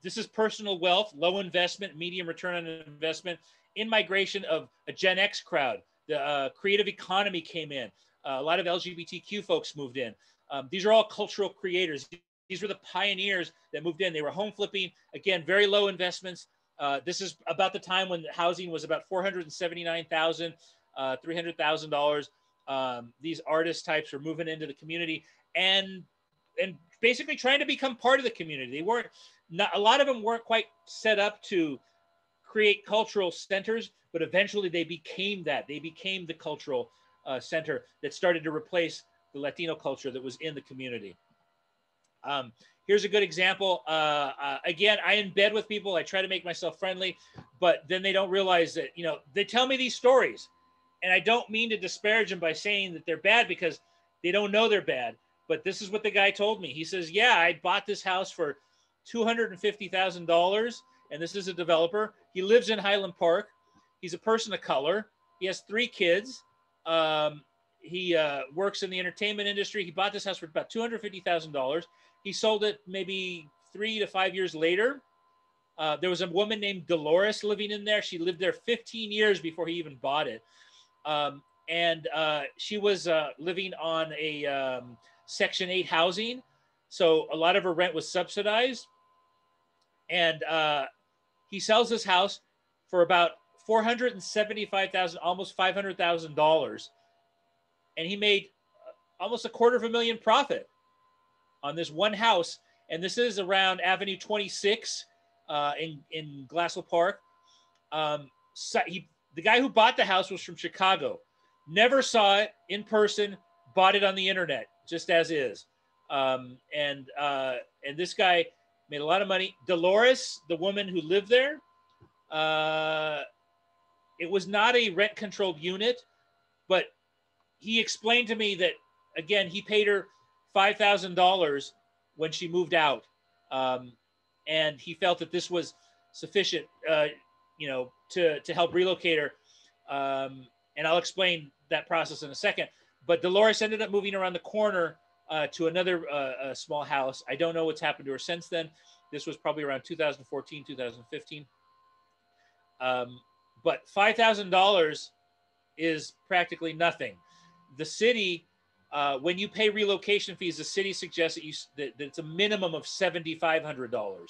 this is personal wealth, low investment, medium return on investment, in migration of a Gen X crowd. The uh, creative economy came in. Uh, a lot of LGBTQ folks moved in. Um, these are all cultural creators. These were the pioneers that moved in. They were home flipping. Again, very low investments. Uh, this is about the time when housing was about 479,000, uh, $300,000. Um, these artist types were moving into the community and and basically trying to become part of the community. They weren't not a lot of them weren't quite set up to create cultural centers, but eventually they became that. They became the cultural uh, center that started to replace the Latino culture that was in the community. Um, here's a good example. Uh, uh, again, I in bed with people. I try to make myself friendly, but then they don't realize that, you know, they tell me these stories. And I don't mean to disparage them by saying that they're bad because they don't know they're bad. But this is what the guy told me. He says, Yeah, I bought this house for $250,000. And this is a developer. He lives in Highland Park. He's a person of color. He has three kids. Um, he uh, works in the entertainment industry. He bought this house for about $250,000. He sold it maybe three to five years later. Uh, there was a woman named Dolores living in there. She lived there 15 years before he even bought it. Um, and uh, she was uh, living on a um, Section 8 housing. So a lot of her rent was subsidized. And uh, he sells this house for about 475,000, almost $500,000. And he made almost a quarter of a million profit on this one house. And this is around Avenue 26 uh, in, in Glassell Park. Um, so he, the guy who bought the house was from Chicago. Never saw it in person, bought it on the internet, just as is. Um, and uh, and this guy made a lot of money. Dolores, the woman who lived there, uh, it was not a rent controlled unit, but he explained to me that again he paid her five thousand dollars when she moved out, um, and he felt that this was sufficient, uh, you know, to to help relocate her. Um, and I'll explain that process in a second. But Dolores ended up moving around the corner uh, to another uh, small house. I don't know what's happened to her since then. This was probably around 2014, 2015. Um, but $5,000 is practically nothing. The city, uh, when you pay relocation fees, the city suggests that, you, that, that it's a minimum of $7,500.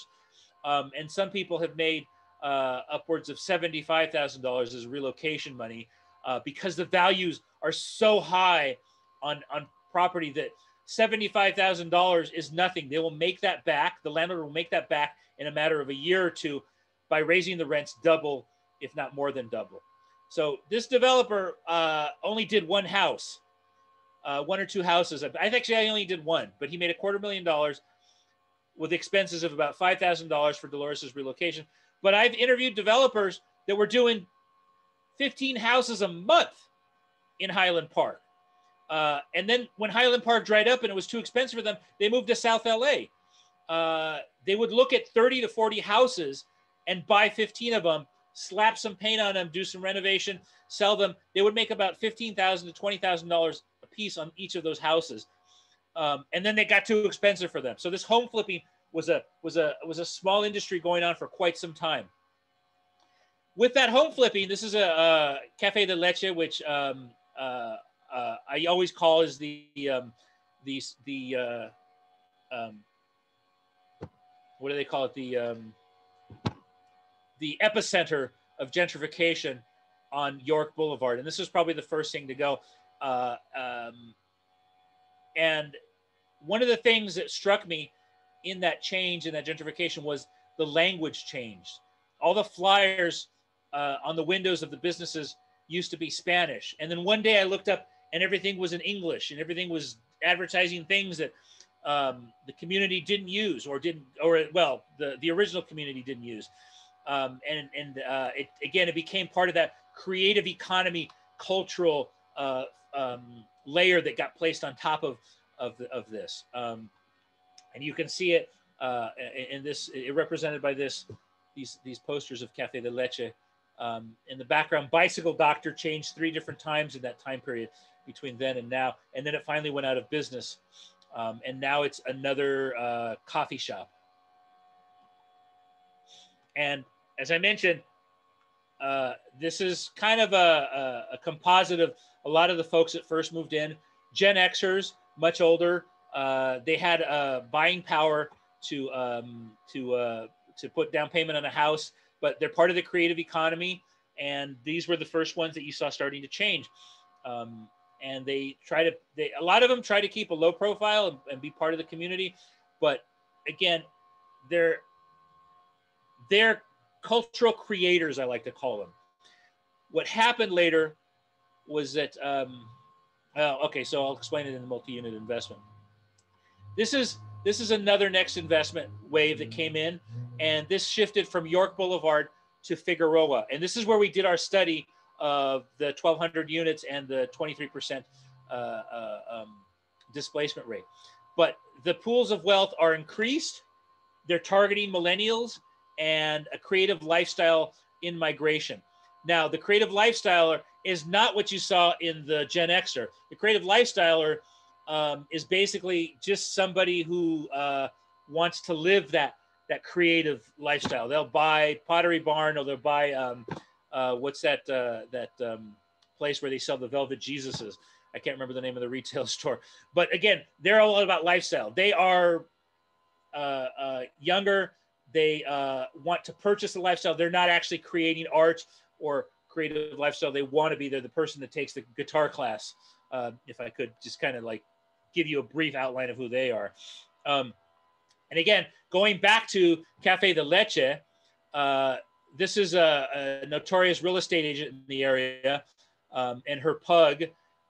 Um, and some people have made uh, upwards of $75,000 as relocation money uh, because the values are so high on, on property that $75,000 is nothing. They will make that back. The landlord will make that back in a matter of a year or two by raising the rents double if not more than double. So this developer uh, only did one house, uh, one or two houses. I actually I only did one, but he made a quarter million dollars with expenses of about five thousand dollars for Dolores's relocation. But I've interviewed developers that were doing 15 houses a month in Highland Park. Uh, and then when Highland Park dried up and it was too expensive for them, they moved to South LA. Uh, they would look at 30 to 40 houses and buy 15 of them slap some paint on them, do some renovation, sell them. They would make about 15,000 to twenty thousand dollars a piece on each of those houses, um, and then they got too expensive for them. So this home flipping was a was a was a small industry going on for quite some time. With that home flipping, this is a, a cafe de leche, which um, uh, uh, I always call is the um, the the uh, um, what do they call it the um, the epicenter of gentrification on York Boulevard. And this was probably the first thing to go. Uh, um, and one of the things that struck me in that change, in that gentrification, was the language changed. All the flyers uh, on the windows of the businesses used to be Spanish. And then one day I looked up and everything was in English and everything was advertising things that um, the community didn't use or didn't, or well, the, the original community didn't use um, and and uh, it, again, it became part of that creative economy cultural uh, um, layer that got placed on top of of, of this. Um, and you can see it uh, in this, it represented by this, these, these posters of Cafe de Leche. Um, in the background, Bicycle Doctor changed three different times in that time period between then and now. And then it finally went out of business. Um, and now it's another uh, coffee shop. And as I mentioned, uh, this is kind of a, a, a, composite of a lot of the folks that first moved in. Gen Xers, much older, uh, they had uh, buying power to um, to uh, to put down payment on a house, but they're part of the creative economy, and these were the first ones that you saw starting to change. Um, and they try to they a lot of them try to keep a low profile and, and be part of the community, but again, they're they're cultural creators, I like to call them. What happened later was that, um, okay, so I'll explain it in the multi-unit investment. This is this is another next investment wave that came in, and this shifted from York Boulevard to Figueroa, and this is where we did our study of the 1,200 units and the 23% uh, uh, um, displacement rate. But the pools of wealth are increased. They're targeting millennials and a creative lifestyle in migration. Now, the creative lifestyler is not what you saw in the Gen Xer. The creative lifestyler um, is basically just somebody who uh, wants to live that that creative lifestyle. They'll buy Pottery Barn or they'll buy um, uh, what's that uh, that um, place where they sell the Velvet Jesuses. I can't remember the name of the retail store, but again, they're all about lifestyle. They are uh, uh, younger they uh, want to purchase a lifestyle. They're not actually creating art or creative lifestyle. They want to be. They're the person that takes the guitar class. If I could just kind of like give you a brief outline of who they are. Um, and again, going back to Cafe de Leche, uh, this is a, a, notorious real estate agent in the area, um, and her pug.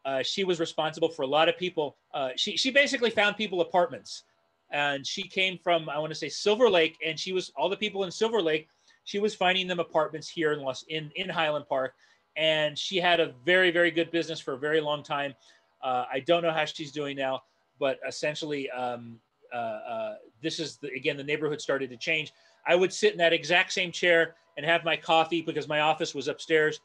Uh, she was responsible for a lot of people. Uh, she, she basically found people apartments and she came from I want to say Silver Lake, and she was all the people in Silver Lake. She was finding them apartments here in Los in in Highland Park, and she had a very very good business for a very long time. Uh, I don't know how she's doing now, but essentially, um, uh, uh, this is the, again the neighborhood started to change. I would sit in that exact same chair and have my coffee because my office was upstairs.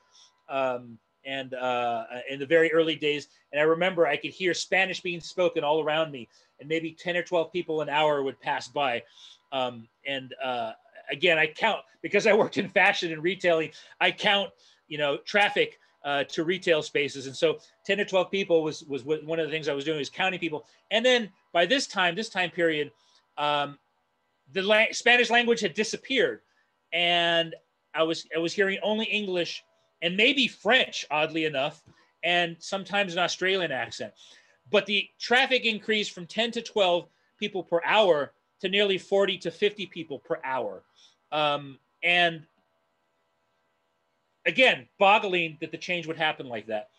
Um, and uh, in the very early days. And I remember I could hear Spanish being spoken all around me, and maybe 10 or 12 people an hour would pass by. Um, and uh, again, I count because I worked in fashion and retailing, I count, you know, traffic uh, to retail spaces. And so 10 to 12 people was, was one of the things I was doing was counting people. And then by this time, this time period, um, the la- Spanish language had disappeared. And I was, I was hearing only English and maybe French, oddly enough, and sometimes an Australian accent. But the traffic increased from 10 to 12 people per hour to nearly 40 to 50 people per hour. Um, and again, boggling that the change would happen like that.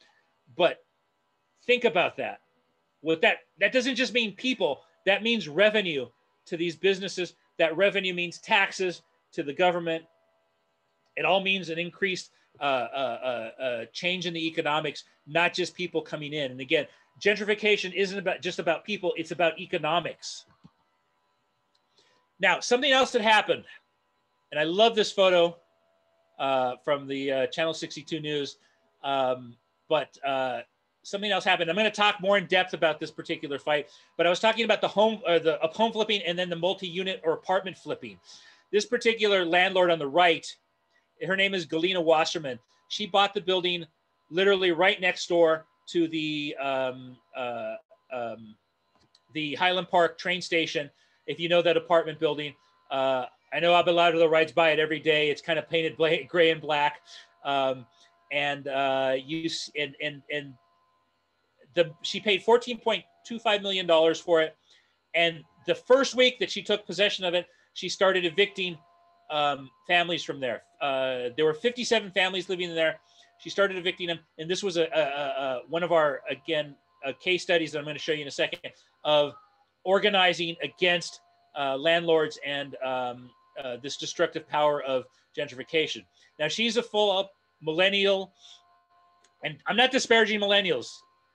But think about that. With that, that doesn't just mean people, that means revenue to these businesses. That revenue means taxes to the government. It all means an increased uh, uh, uh, uh, change in the economics, not just people coming in. And again, gentrification isn't about just about people; it's about economics. Now, something else that happened, and I love this photo uh, from the uh, Channel 62 News, um, but uh, something else happened. I'm going to talk more in depth about this particular fight, but I was talking about the home or the home flipping and then the multi-unit or apartment flipping. This particular landlord on the right her name is Galina Wasserman. She bought the building literally right next door to the um, uh, um, the Highland Park train station. If you know that apartment building, uh, I know Abelardo rides by it every day. It's kind of painted gray and black, um, and uh, you and and and the she paid fourteen point two five million dollars for it. And the first week that she took possession of it, she started evicting um, families from there. Uh, there were 57 families living in there. She started evicting them, and this was a, a, a one of our again case studies that I'm going to show you in a second of organizing against uh, landlords and um, uh, this destructive power of gentrification. Now she's a full up millennial, and I'm not disparaging millennials.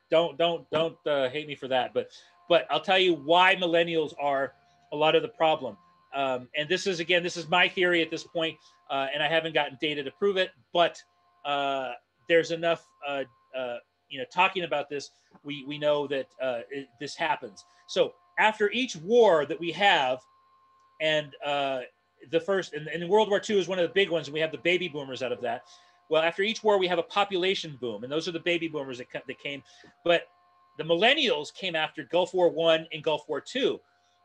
Don't don't don't uh, hate me for that, but but I'll tell you why millennials are a lot of the problem. Um, and this is again, this is my theory at this point, uh, and I haven't gotten data to prove it, but uh, there's enough, uh, uh you know, talking about this, we we know that it, this happens. So after each war that we have, and the first, and, and World War II is one of the big ones, and we have the baby boomers out of that. Well, after each war, we have a population boom, and those are the baby boomers that, that came. But the millennials came after Gulf War One and Gulf War Two.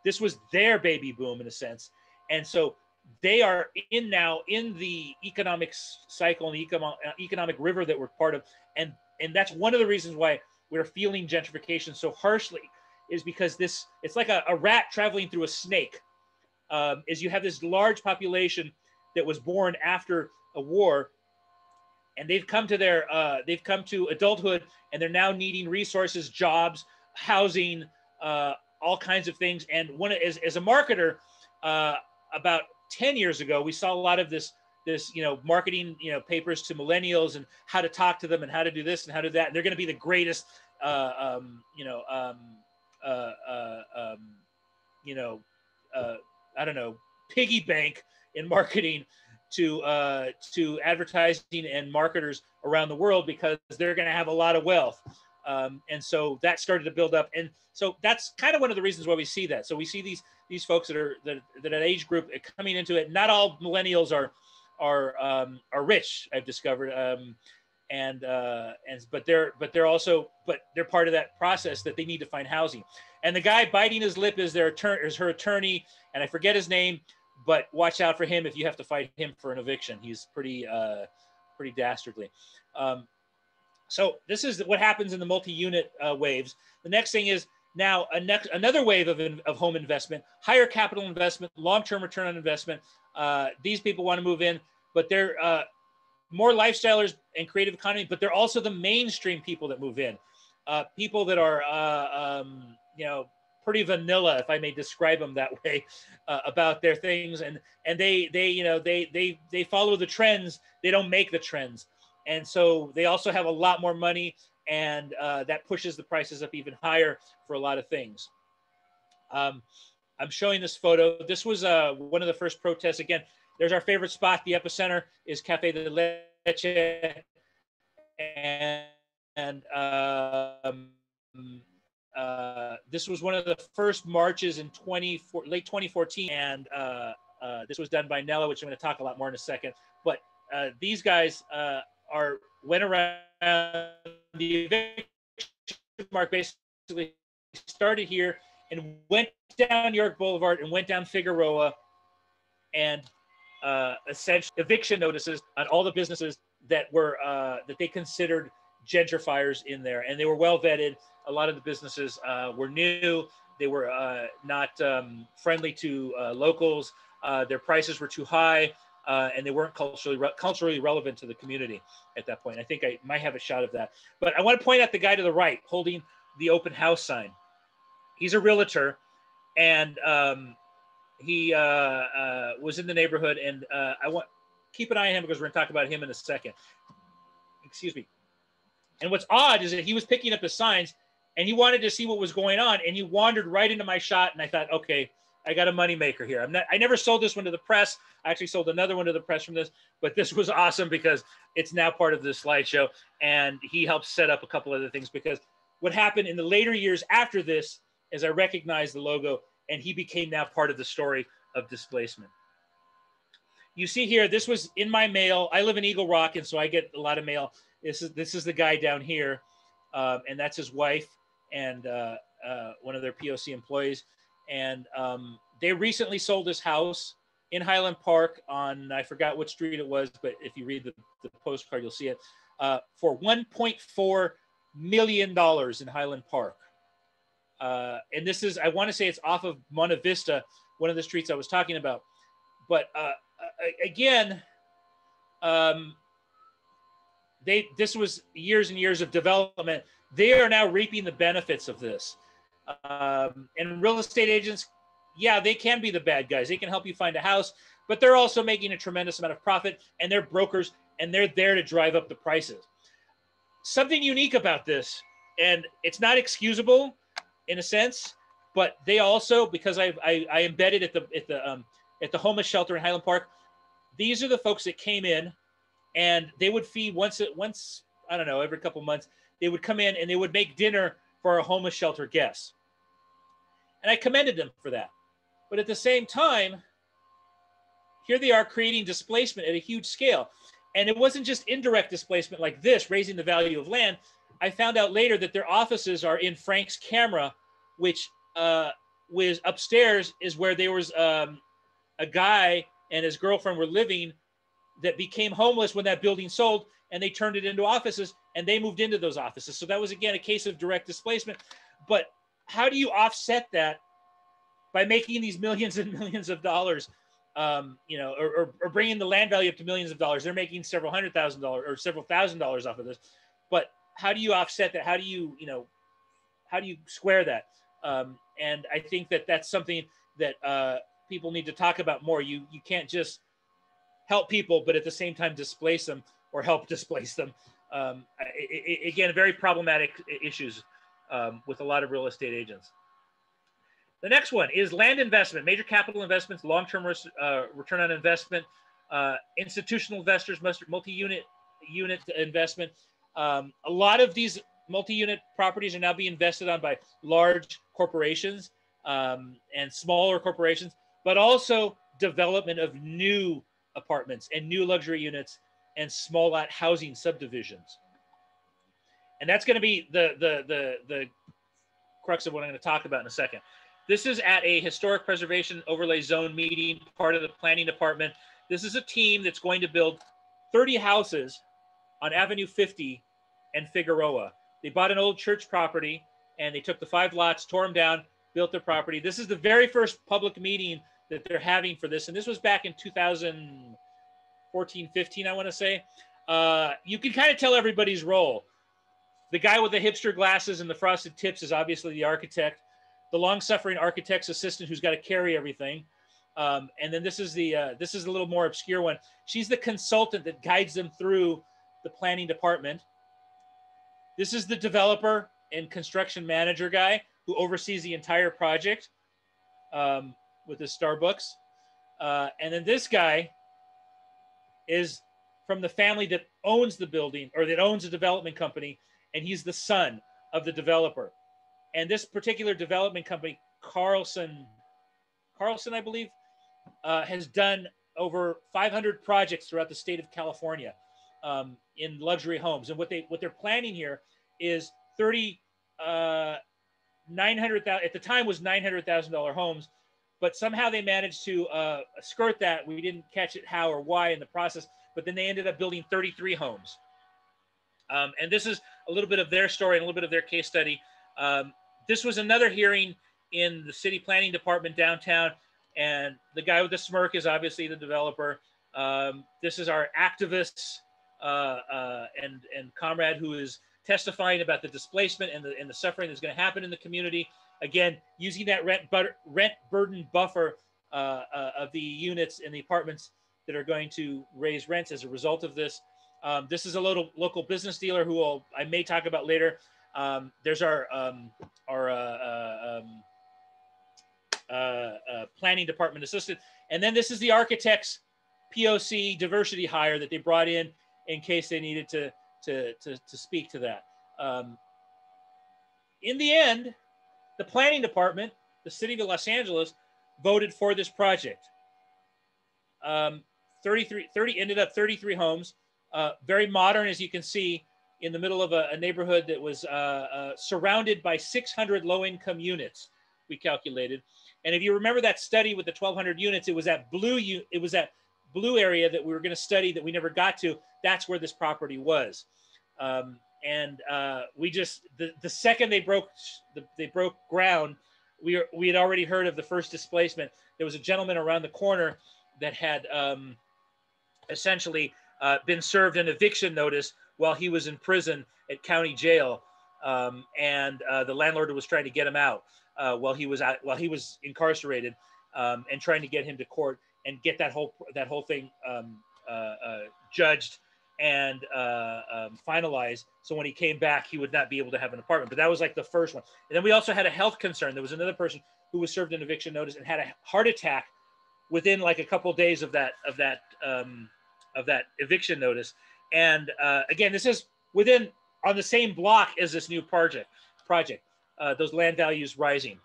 This was their baby boom in a sense, and so they are in now in the economic cycle and the economic, uh, economic river that we're part of, and and that's one of the reasons why we're feeling gentrification so harshly, is because this it's like a, a rat traveling through a snake. Um, is you have this large population that was born after a war and they've come to their uh, they've come to adulthood and they're now needing resources jobs housing uh, all kinds of things. And one as, as a marketer uh, about 10 years ago we saw a lot of this this you know marketing you know papers to millennials and how to talk to them and how to do this and how to do that. And they're going to be the greatest uh, um, you know um, uh, uh, um, you know i don't know piggy bank in marketing to uh, to advertising and marketers around the world because they're going to have a lot of wealth. Um, and so that started to build up, and so that's kind of one of the reasons why we see that. So we see these these folks that are that, that at age group coming into it. Not all millennials are are um, are rich. I've discovered, um, and uh, and but they're but they're also but they're part of that process that they need to find housing. And the guy biting his lip is their attorney is her attorney, and I forget his name but watch out for him if you have to fight him for an eviction. He's pretty, uh, pretty dastardly. Um, so this is what happens in the multi-unit uh, waves. The next thing is now a next another wave of, of home investment, higher capital investment, long-term return on investment. Uh, these people want to move in, but they're uh, more lifestylers and creative economy, but they're also the mainstream people that move in. Uh, people that are, uh, um, you know, pretty vanilla, if I may describe them that way, uh, about their things. And and they they you know they they they follow the trends. They don't make the trends, and so they also have a lot more money, and uh, that pushes the prices up even higher for a lot of things. Um, I'm showing this photo. This was uh, one of the first protests. Again, there's our favorite spot. The epicenter is Cafe de Leche, and, and um, uh, this was one of the first marches in 20, late 2014, and uh, uh, this was done by NELA, which I'm going to talk a lot more in a second. But uh, these guys uh, are went around the eviction mark basically started here and went down York Boulevard and went down Figueroa and uh, essentially eviction notices on all the businesses that were uh, that they considered gentrifiers in there, and they were well vetted a lot of the businesses uh, were new. They were uh, not um, friendly to uh, locals. Uh, their prices were too high, uh, and they weren't culturally re- culturally relevant to the community at that point. I think I might have a shot of that. But I want to point out the guy to the right holding the open house sign. He's a realtor, and um, he uh, was in the neighborhood. And I want keep an eye on him because we're going to talk about him in a second. Excuse me. And what's odd is that he was picking up the signs and he wanted to see what was going on and he wandered right into my shot and i thought okay i got a moneymaker here i'm not i never sold this one to the press i actually sold another one to the press from this but this was awesome because it's now part of the slideshow and he helped set up a couple other things because what happened in the later years after this is i recognized the logo and he became now part of the story of displacement you see here this was in my mail i live in eagle rock and so i get a lot of mail this is this is the guy down here um, and that's his wife and uh, uh, one of their POC employees. And um, they recently sold this house in Highland Park on, I forgot what street it was, but if you read the, the postcard, you'll see it, uh, for $1.4 million in Highland Park. Uh, and this is, I want to say it's off of Monte Vista, one of the streets I was talking about. But uh, again, um, they this was years and years of development they are now reaping the benefits of this. Um, and real estate agents, yeah, they can be the bad guys. They can help you find a house, but they're also making a tremendous amount of profit and they're brokers and they're there to drive up the prices. Something unique about this, and it's not excusable in a sense, but they also because I, I, I embedded at the at the um, at the homeless shelter in Highland Park. These are the folks that came in, and they would feed once once I don't know every couple months. They would come in and they would make dinner for our homeless shelter guests, and I commended them for that. But at the same time, here they are creating displacement at a huge scale. And it wasn't just indirect displacement like this, raising the value of land. I found out later that their offices are in Frank's camera, which uh, was upstairs is where there was um, a guy and his girlfriend were living that became homeless when that building sold and they turned it into offices and they moved into those offices. So that was again a case of direct displacement. But how do you offset that by making these millions and millions of dollars? Um, you know, or, or, or, bringing the land value up to millions of dollars. They're making several hundred thousand dollars or several thousand dollars off of this. But how do you offset that? How do you, you know, how do you square that? Um, and I think that that's something that uh, people need to talk about more. You you can't just help people, but at the same time displace them or help displace them. Um, it, it, again, very problematic issues um, with a lot of real estate agents. The next one is land investment, major capital investments, long-term uh, return on investment, uh, institutional investors, multi-unit unit investment. Um, a lot of these multi-unit properties are now being invested on by large corporations um, and smaller corporations, but also development of new apartments and new luxury units and small lot housing subdivisions. And that's going to be the, the, the, the crux of what I'm going to talk about in a second. This is at a historic preservation overlay zone meeting, part of the planning department. This is a team that's going to build 30 houses on Avenue 50 and Figueroa. They bought an old church property and they took the five lots, tore them down, built their property. This is the very first public meeting that they're having for this. And this was back in 2014, 15, I want to say. Uh, you can kind of tell everybody's role. The guy with the hipster glasses and the frosted tips is obviously the architect. The long-suffering architect's assistant who's got to carry everything. Um, and then this is the uh, this is a little more obscure one. She's the consultant that guides them through the planning department. This is the developer and construction manager guy who oversees the entire project um, with his Starbucks. Uh, and then this guy is from the family that owns the building or that owns a development company, and he's the son of the developer. And this particular development company, Carlson, Carlson, I believe, uh, has done over 500 projects throughout the state of California um, in luxury homes. And what they what they're planning here is 30 uh, 900,000 at the time was $900,000 homes, but somehow they managed to uh, skirt that. We didn't catch it how or why in the process, but then they ended up building 33 homes. Um, and this is a little bit of their story and a little bit of their case study. Um, this was another hearing in the city planning department downtown, and the guy with the smirk is obviously the developer. Um, this is our activist uh, and and comrade who is testifying about the displacement and the, and the suffering that's going to happen in the community. Again, using that rent, but, rent burden buffer uh, uh, of the units and the apartments that are going to raise rents as a result of this. Um, this is a little local business dealer who I'll, i may talk about later. Um, there's our um, our uh, uh um, uh, uh, planning department assistant, and then this is the architect's POC diversity hire that they brought in in case they needed to to, to, to speak to that. Um, in the end, the planning department, the city of Los Angeles, voted for this project. Um, 33, 30 ended up 33 homes, uh, very modern, as you can see, in the middle of a, a neighborhood that was uh, uh, surrounded by 600 low-income units. We calculated, and if you remember that study with the 1,200 units, it was that blue. It was that blue area that we were going to study that we never got to. That's where this property was. Um, and uh, we just the, the second they broke the, they broke ground, we we had already heard of the first displacement. There was a gentleman around the corner that had um, essentially uh, been served an eviction notice while he was in prison at county jail, um, and uh, the landlord was trying to get him out uh, while he was out, while he was incarcerated, um, and trying to get him to court and get that whole that whole thing um, uh, uh, judged and uh, um, finalized. So when he came back, he would not be able to have an apartment. But that was like the first one. And then we also had a health concern. There was another person who was served an eviction notice and had a heart attack within like a couple of days of that of that um, of that eviction notice. And uh, again, this is within on the same block as this new project. Project, uh, those land values rising.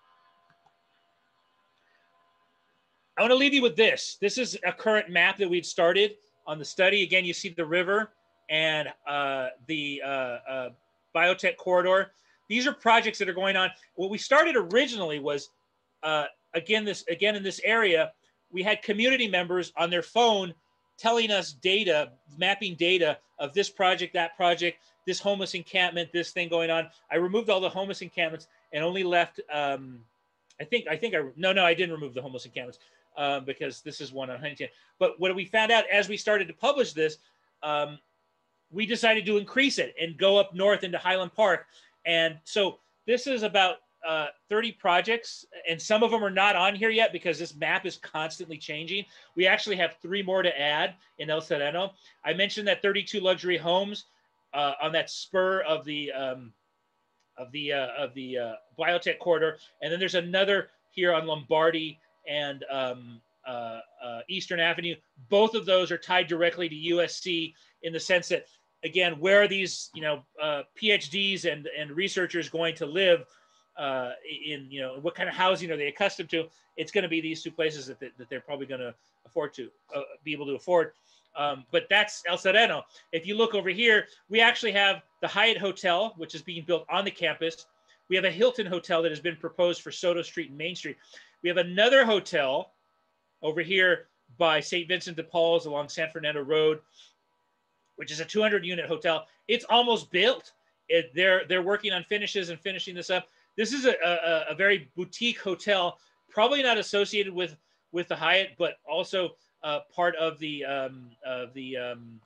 I want to leave you with this. This is a current map that we'd started on the study. Again, you see the river and uh, the uh, uh, biotech corridor. These are projects that are going on. What we started originally was, uh, again, this again in this area, we had community members on their phone telling us data, mapping data of this project, that project, this homeless encampment, this thing going on. I removed all the homeless encampments and only left. Um, I think I think I no no I didn't remove the homeless encampments um, because this is one on Huntington. But what we found out as we started to publish this, um, we decided to increase it and go up north into Highland Park. And so this is about uh, 30 projects, and some of them are not on here yet because this map is constantly changing. We actually have three more to add in El Sereno. I mentioned that 32 luxury homes uh, on that spur of the um, of the uh, of the uh, biotech corridor, and then there's another here on Lombardy and um, uh, uh, Eastern Avenue. Both of those are tied directly to USC in the sense that, again, where are these, you know, uh, PhDs and, and researchers going to live uh, in, you know, what kind of housing are they accustomed to? It's going to be these two places that, that they're probably going to afford to uh, be able to afford. Um, but that's El Sereno. If you look over here, we actually have the Hyatt Hotel, which is being built on the campus. We have a Hilton Hotel that has been proposed for Soto Street and Main Street. We have another hotel over here by St. Vincent de Paul's along San Fernando Road, which is a 200 unit hotel. It's almost built. It, they're they're working on finishes and finishing this up. This is a, a, a very boutique hotel, probably not associated with with the Hyatt, but also uh, part of the um, of the um,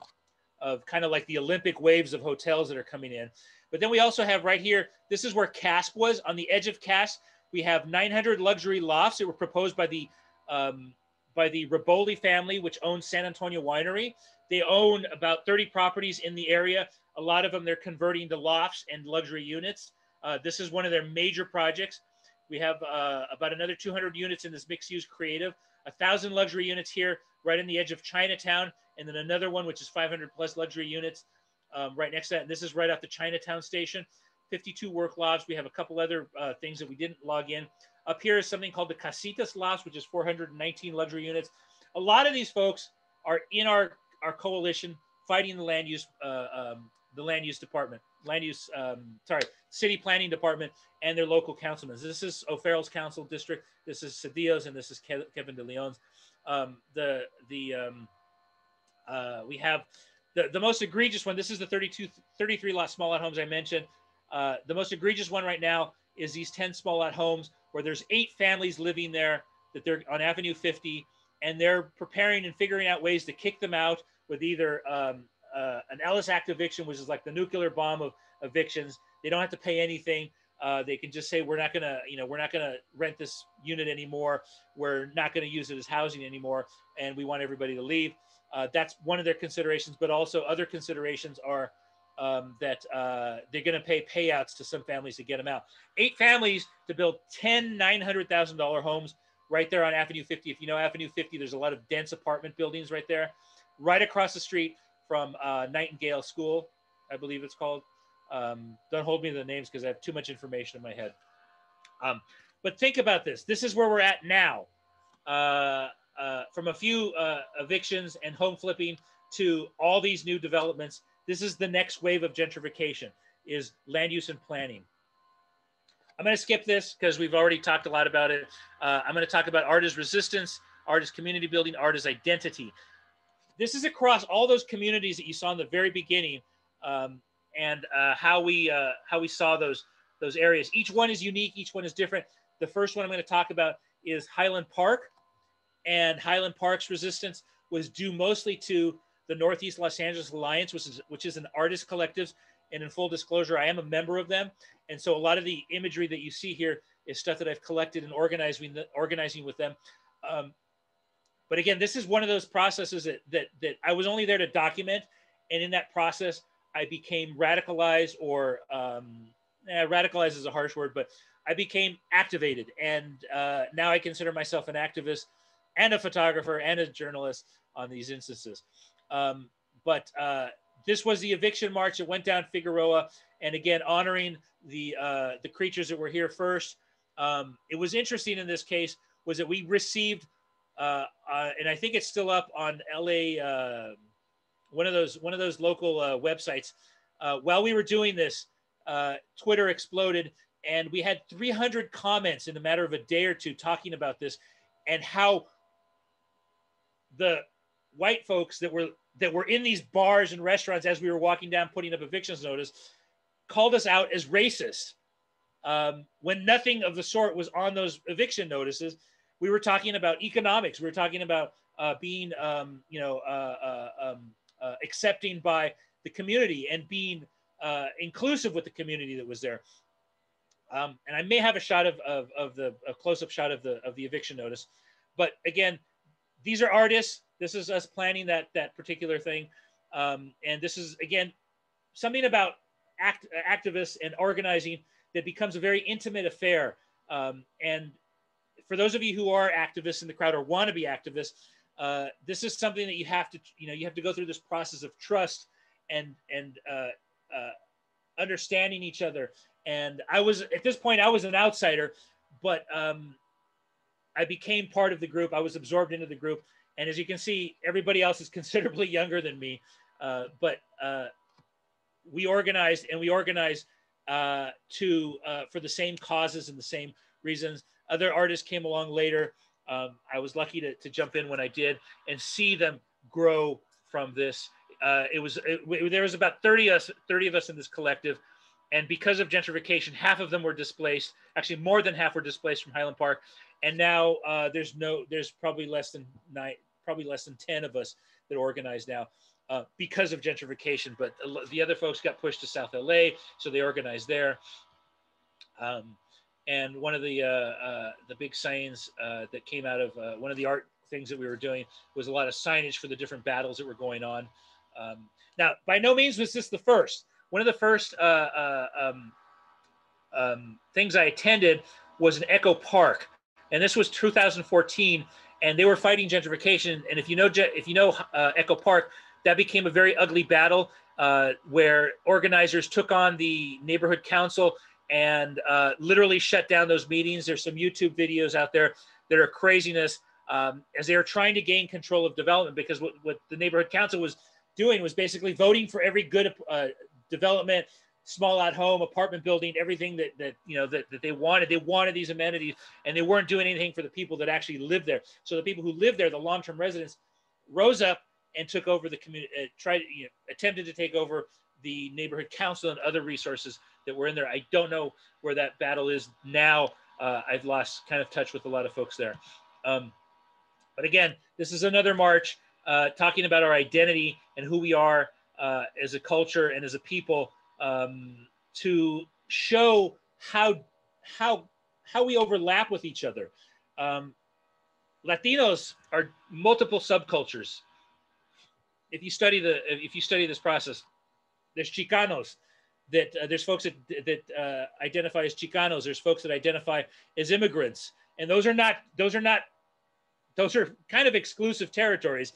of kind of like the Olympic waves of hotels that are coming in. But then we also have right here. This is where CASP was on the edge of CASP. We have 900 luxury lofts that were proposed by the um, by the Riboli family, which owns San Antonio Winery. They own about 30 properties in the area. A lot of them they're converting to lofts and luxury units. Uh, this is one of their major projects. We have uh, about another 200 units in this mixed-use creative, a thousand luxury units here, right in the edge of Chinatown, and then another one which is 500 plus luxury units um, right next to that. And this is right off the Chinatown station. 52 work lofts. We have a couple other uh, things that we didn't log in. Up here is something called the Casitas lofts, which is 419 luxury units. A lot of these folks are in our, our coalition fighting the land use, uh, um, the land use department, land use, um, sorry, city planning department and their local councilmen. This is O'Farrell's council district. This is Cedillo's and this is Kevin De Leon's. Um, the, the, um, uh, we have the, the most egregious one. This is the 32, 33 lot small lot homes I mentioned. Uh, the most egregious one right now is these 10 small lot homes where there's eight families living there that they're on Avenue 50 and they're preparing and figuring out ways to kick them out with either um, uh, an Ellis Act eviction, which is like the nuclear bomb of evictions. They don't have to pay anything. Uh, they can just say we're not gonna, you know, we're not gonna rent this unit anymore. We're not gonna use it as housing anymore, and we want everybody to leave. Uh, that's one of their considerations, but also other considerations are um, that uh, they're going to pay payouts to some families to get them out. Eight families to build 10 $900,000 homes right there on Avenue 50. If you know Avenue 50, there's a lot of dense apartment buildings right there, right across the street from uh, Nightingale School, I believe it's called. Um, don't hold me to the names because I have too much information in my head. Um, but think about this. This is where we're at now. Uh, uh, from a few uh, evictions and home flipping to all these new developments this is the next wave of gentrification is land use and planning. I'm going to skip this because we've already talked a lot about it. Uh, I'm going to talk about art as resistance, art as community building, art as identity. This is across all those communities that you saw in the very beginning, um, and uh, how we uh, how we saw those those areas. Each one is unique. Each one is different. The first one I'm going to talk about is Highland Park, and Highland Park's resistance was due mostly to the Northeast Los Angeles Alliance, which is which is an artist collective. And in full disclosure, I am a member of them. And so a lot of the imagery that you see here is stuff that I've collected and organizing organizing with them. Um, but again, this is one of those processes that, that that I was only there to document, and in that process, I became radicalized, or um, eh, radicalized is a harsh word, but I became activated, and uh, now I consider myself an activist and a photographer and a journalist on these instances. Um, but uh, this was the eviction march that went down Figueroa, and again honoring the uh, the creatures that were here first. Um, it was interesting in this case was that we received, uh, uh, and I think it's still up on LA, uh, one of those one of those local uh, websites. Uh, while we were doing this, Twitter exploded, and we had 300 comments in a matter of a day or two talking about this, and how the white folks that were that were in these bars and restaurants as we were walking down putting up evictions notice called us out as racist um, when nothing of the sort was on those eviction notices we were talking about economics. We were talking about uh, being um, you know uh, uh, um, uh, accepting by the community and being uh, inclusive with the community that was there. Um, and i may have a shot of, of, of the a close-up shot of the of the eviction notice but again these are artists this is us planning that that particular thing, um, and this is again something about act, activists and organizing that becomes a very intimate affair. Um, and for those of you who are activists in the crowd or want to be activists, uh, this is something that you have to you know you have to go through this process of trust and and uh, uh, understanding each other. And I was at this point I was an outsider, but um, I became part of the group. I was absorbed into the group, and as you can see, everybody else is considerably younger than me. Uh, but uh, we organized and we organized uh, to uh, for the same causes and the same reasons. Other artists came along later. Um, I was lucky to, to jump in when I did and see them grow from this. Uh, it was it, there was about 30 us 30 of us in this collective and because of gentrification half of them were displaced actually more than half were displaced from highland park and now uh, there's no there's probably less than nine probably less than 10 of us that organize now uh, because of gentrification. But the other folks got pushed to South LA, so they organized there. Um, and one of the uh, uh, the big signs uh, that came out of uh, one of the art things that we were doing was a lot of signage for the different battles that were going on. Um, now, by no means was this the first. One of the first um, um, things I attended was an Echo Park, and this was 2014 and they were fighting gentrification. And if you know if you know uh, Echo Park, that became a very ugly battle uh, where organizers took on the neighborhood council and uh, literally shut down those meetings. There's some YouTube videos out there that are craziness um, as they are trying to gain control of development because what, what the neighborhood council was doing was basically voting for every good uh, development small at home apartment building everything that that you know that, that they wanted. They wanted these amenities and they weren't doing anything for the people that actually lived there. So the people who lived there the long-term residents rose up and took over the community uh, tried you know, attempted to take over the neighborhood council and other resources that were in there. I don't know where that battle is now. Uh, i've lost kind of touch with a lot of folks there. Um, but again this is another march uh, talking about our identity and who we are uh, as a culture and as a people um, to show how how how we overlap with each other. Um, Latinos are multiple subcultures. If you study the if you study this process, there's Chicanos, that uh, there's folks that that uh, identify as Chicanos. There's folks that identify as immigrants, and those are not those are not those are kind of exclusive territories,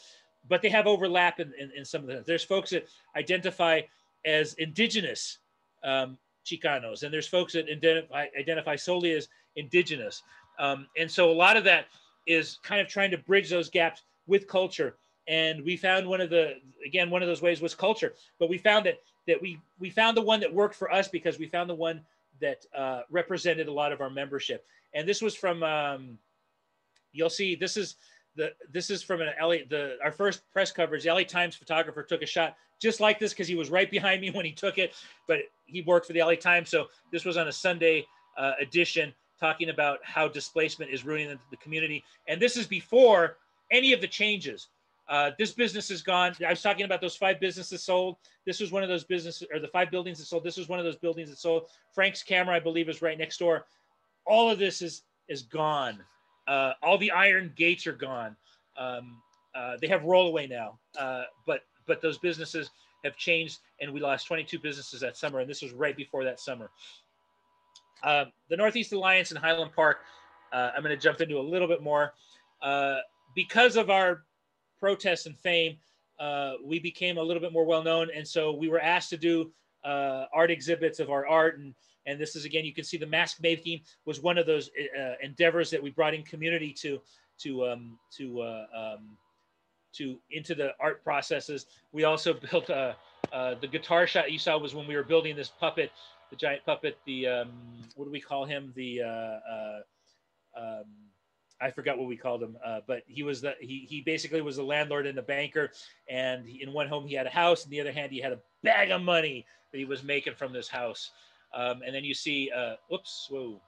but they have overlap in, in, in some of them. There's folks that identify as indigenous um, Chicanos, and there's folks that identify, identify solely as indigenous. Um, and so a lot of that is kind of trying to bridge those gaps with culture. And we found one of the, again, one of those ways was culture, but we found that, that we, we found the one that worked for us because we found the one that uh, represented a lot of our membership. And this was from, um, you'll see, this is, the this is from an LA the our first press coverage. The LA Times photographer took a shot just like this because he was right behind me when he took it, but he worked for the LA Times. So this was on a Sunday uh, edition talking about how displacement is ruining the community, and this is before any of the changes. Uh, this business is gone. I was talking about those five businesses sold. This was one of those businesses, or the five buildings that sold. This was one of those buildings that sold. Frank's camera, I believe, is right next door. All of this is is gone. Uh, all the iron gates are gone. Um, uh, they have rollaway now, uh, but but those businesses have changed, and we lost 22 businesses that summer, and this was right before that summer. Uh, the Northeast Alliance in Highland Park, uh, I'm going to jump into a little bit more. Uh, because of our protests and fame, uh, we became a little bit more well known, and so we were asked to do art exhibits of our art. And and this is again, you can see the mask making was one of those uh, endeavors that we brought in community to to um, to um, to into the art processes. We also built uh, uh, the guitar shot you saw was when we were building this puppet, the giant puppet. The um, what do we call him? The uh, uh um, I forgot what we called him, uh, but he was the he he basically was a landlord and a banker. And in one home he had a house, and the other hand he had a bag of money that he was making from this house. Um, and then you see, uh, whoa,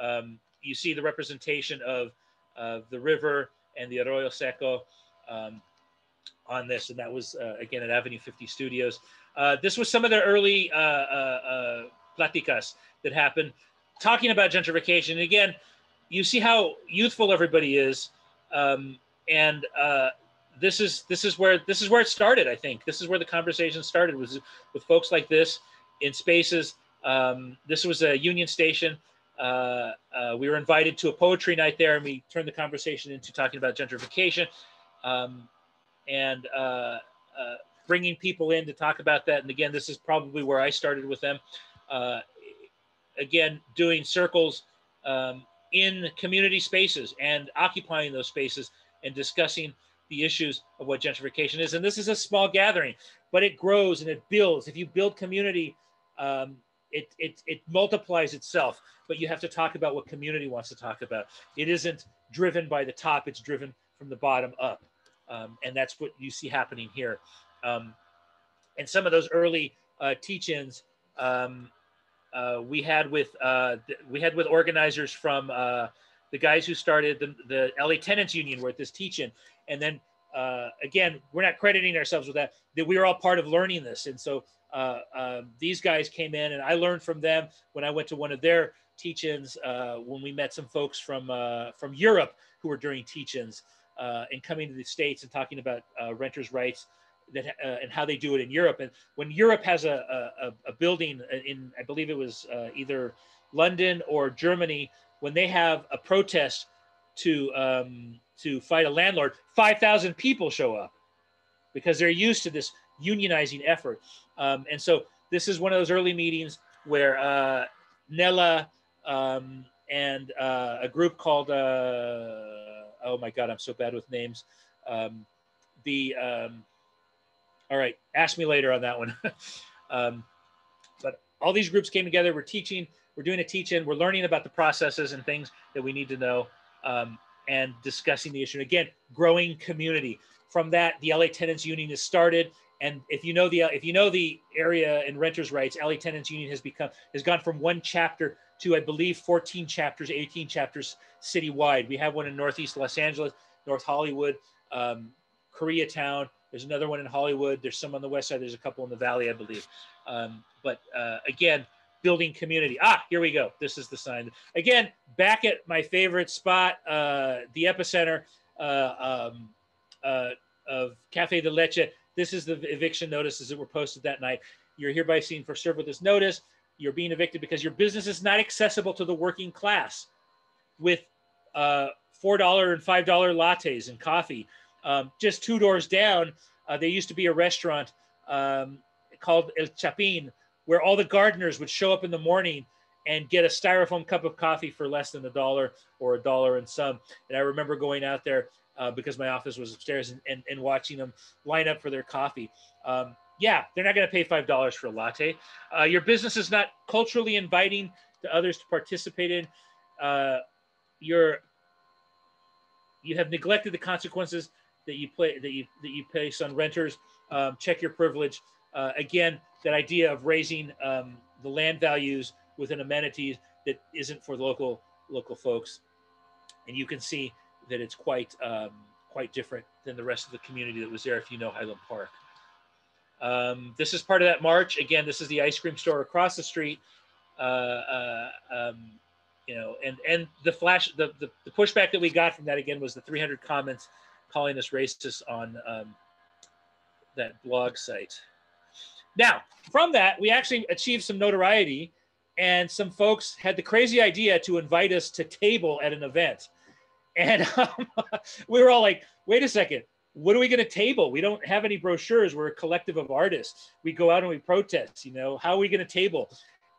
um, you see the representation of the river and the Arroyo Seco um, on this, and that was uh, again at Avenue 50 Studios. Uh, this was some of the early uh, uh, uh, platicas that happened, talking about gentrification. And again, you see how youthful everybody is, um, and this is this is where this is where it started. I think this is where the conversation started was with folks like this in spaces. Um, this was a Union Station. Uh, uh, we were invited to a poetry night there, and we turned the conversation into talking about gentrification um, and uh, uh, bringing people in to talk about that. And again, this is probably where I started with them. Uh, again, doing circles um, in community spaces and occupying those spaces and discussing the issues of what gentrification is. And this is a small gathering, but it grows and it builds. If you build community, um, it, it, it multiplies itself, but you have to talk about what community wants to talk about. It isn't driven by the top, it's driven from the bottom up. Um, and that's what you see happening here. Um, and some of those early uh, teach-ins um, uh, we had with uh, we had with organizers from uh, the guys who started the, the LA Tenants Union were at this teach-in, and then uh, again we're not crediting ourselves with that that we were all part of learning this, and so uh, um, these guys came in and I learned from them when I went to one of their teach-ins when we met some folks from from Europe who were doing teach-ins uh, and coming to the states and talking about uh, renters' rights that uh, and how they do it in Europe. And when Europe has a, a, a building in, I believe it was uh, either London or Germany, when they have a protest to um, to fight a landlord, five thousand people show up because they're used to this unionizing effort. Um, and so this is one of those early meetings where uh, NELA um, and uh, a group called oh my God, I'm so bad with names. Um, the um, all right, ask me later on that one. um, but all these groups came together. We're teaching. We're doing a teach-in. We're learning about the processes and things that we need to know, um, and discussing the issue. And again, growing community. From that, the LA Tenants Union is started. And if you know the if you know the area and renters' rights, LA Tenants Union has become has gone from one chapter to I believe 14 chapters, 18 chapters citywide. We have one in Northeast Los Angeles, North Hollywood, um, Koreatown. There's another one in Hollywood. There's some on the west side. There's a couple in the valley, I believe. Um, but uh, again, building community. Ah, here we go. This is the sign. Again, back at my favorite spot, uh, the epicenter uh, um, uh, of Cafe de Leche. This is the eviction notices that were posted that night. You're hereby seen for serve with this notice. You're being evicted because your business is not accessible to the working class with uh, $4 and $5 lattes and coffee. Um, just two doors down, uh, there used to be a restaurant um, called El Chapin where all the gardeners would show up in the morning and get a styrofoam cup of coffee for less than a dollar or a dollar and some. And I remember going out there uh, because my office was upstairs and, and, and, watching them line up for their coffee. Um, yeah, they're not going to pay $5 for a latte. Uh, your business is not culturally inviting to others to participate in. Uh, you're, you have neglected the consequences that you play that you that you place on renters. Um, check your privilege. Uh, again, that idea of raising um, the land values with an amenity that isn't for local local folks, and you can see that it's quite um, quite different than the rest of the community that was there. If you know Highland Park. Um, this is part of that march. Again, this is the ice cream store across the street. Uh, uh, um, you know, and and the flash, the, the, the pushback that we got from that again was the 300 comments calling us racist on um, that blog site. Now, from that, we actually achieved some notoriety, and some folks had the crazy idea to invite us to table at an event. And um, we were all like, wait a second, what are we going to table? We don't have any brochures. We're a collective of artists. We go out and we protest. You know, how are we going to table?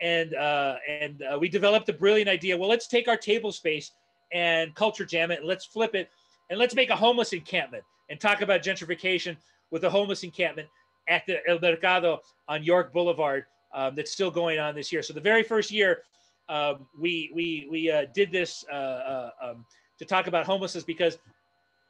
And uh, and uh, we developed a brilliant idea. Well, let's take our table space and culture jam it, and let's flip it, and let's make a homeless encampment and talk about gentrification with a homeless encampment at the El Mercado on York Boulevard um, that's still going on this year. So the very first year, um, we we we uh, did this uh, uh, um, to talk about homelessness because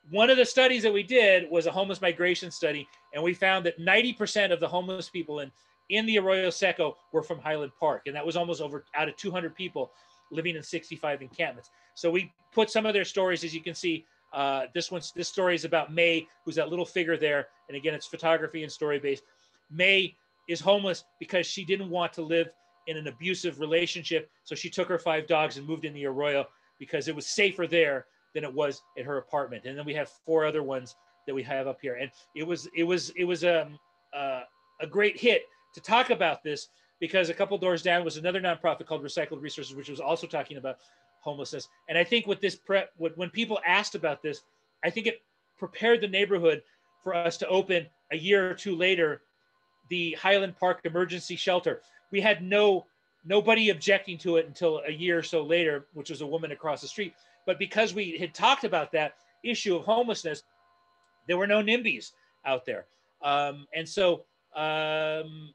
one of the studies that we did was a homeless migration study, and we found that 90% of the homeless people in in the Arroyo Seco were from Highland Park, and that was almost over out of 200 people living in 65 encampments. So we put some of their stories, as you can see. Uh, this one's this story is about May, who's that little figure there, and again, it's photography and story based. May is homeless because she didn't want to live in an abusive relationship, so she took her five dogs and moved in the Arroyo because it was safer there than it was at her apartment. And then we have four other ones that we have up here, and it was it was it was um, uh, a great hit to talk about this because a couple doors down was another nonprofit called Recycled Resources, which was also talking about homelessness. And I think with this prep, when people asked about this, I think it prepared the neighborhood for us to open a year or two later the Highland Park Emergency Shelter. We had no nobody objecting to it until a year or so later, which was a woman across the street. But because we had talked about that issue of homelessness, there were no NIMBYs out there. Um, and so um,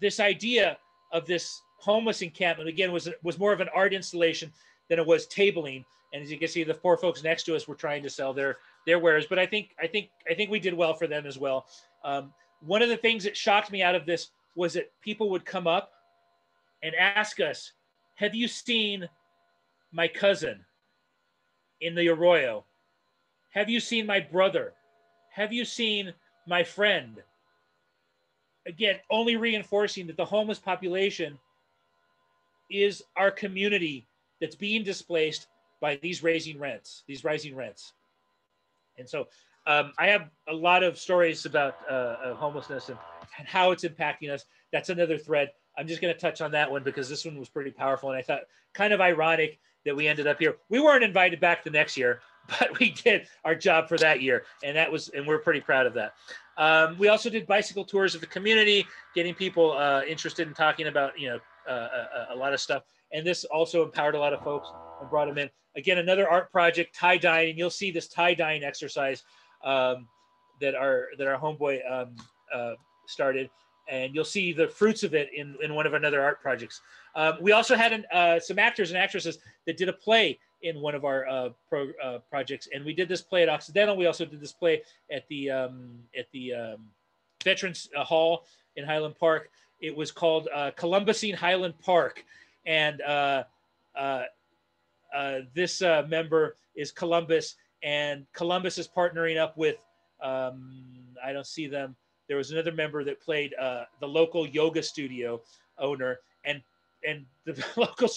this idea of this homeless encampment again was was more of an art installation than it was tabling. And as you can see, the poor folks next to us were trying to sell their their wares. But I think I think I think we did well for them as well. Um, one of the things that shocked me out of this was that people would come up and ask us, "Have you seen my cousin in the Arroyo? Have you seen my brother? Have you seen my friend?" Again, only reinforcing that the homeless population is our community that's being displaced by these raising rents, these rising rents. And so um, I have a lot of stories about uh, uh, homelessness and, and, how it's impacting us. That's another thread. I'm just going to touch on that one because this one was pretty powerful. And I thought kind of ironic that we ended up here. We weren't invited back the next year, but we did our job for that year. And that was, and we're pretty proud of that. Um, we also did bicycle tours of the community, getting people uh, interested in talking about, you know, uh, a, uh, uh, a lot of stuff. And this also empowered a lot of folks and brought them in. Again, another art project, tie dyeing. And you'll see this tie dyeing exercise um, that our that our homeboy um, uh, started, and you'll see the fruits of it in, in one of another art projects. Um, we also had an, uh, some actors and actresses that did a play in one of our uh, pro, uh, projects, and we did this play at Occidental. We also did this play at the um, at the um, Veterans uh, Hall in Highland Park. It was called uh, Columbusing Highland Park, and this member is Columbus, and Columbus is partnering up with um, I don't see them. There was another member that played uh, the local yoga studio owner, and and the local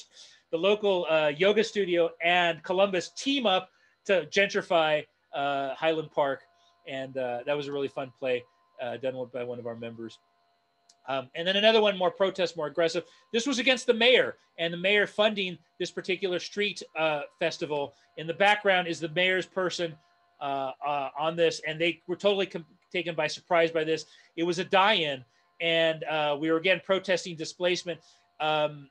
the local uh, yoga studio and Columbus team up to gentrify uh, Highland Park, and uh, that was a really fun play uh, done by one of our members. Um, and then another one, more protest, more aggressive. This was against the mayor and the mayor funding this particular street uh, festival. In the background is the mayor's person on this, and they were totally taken by surprise by this. It was a die-in, and uh, we were again protesting displacement. Um,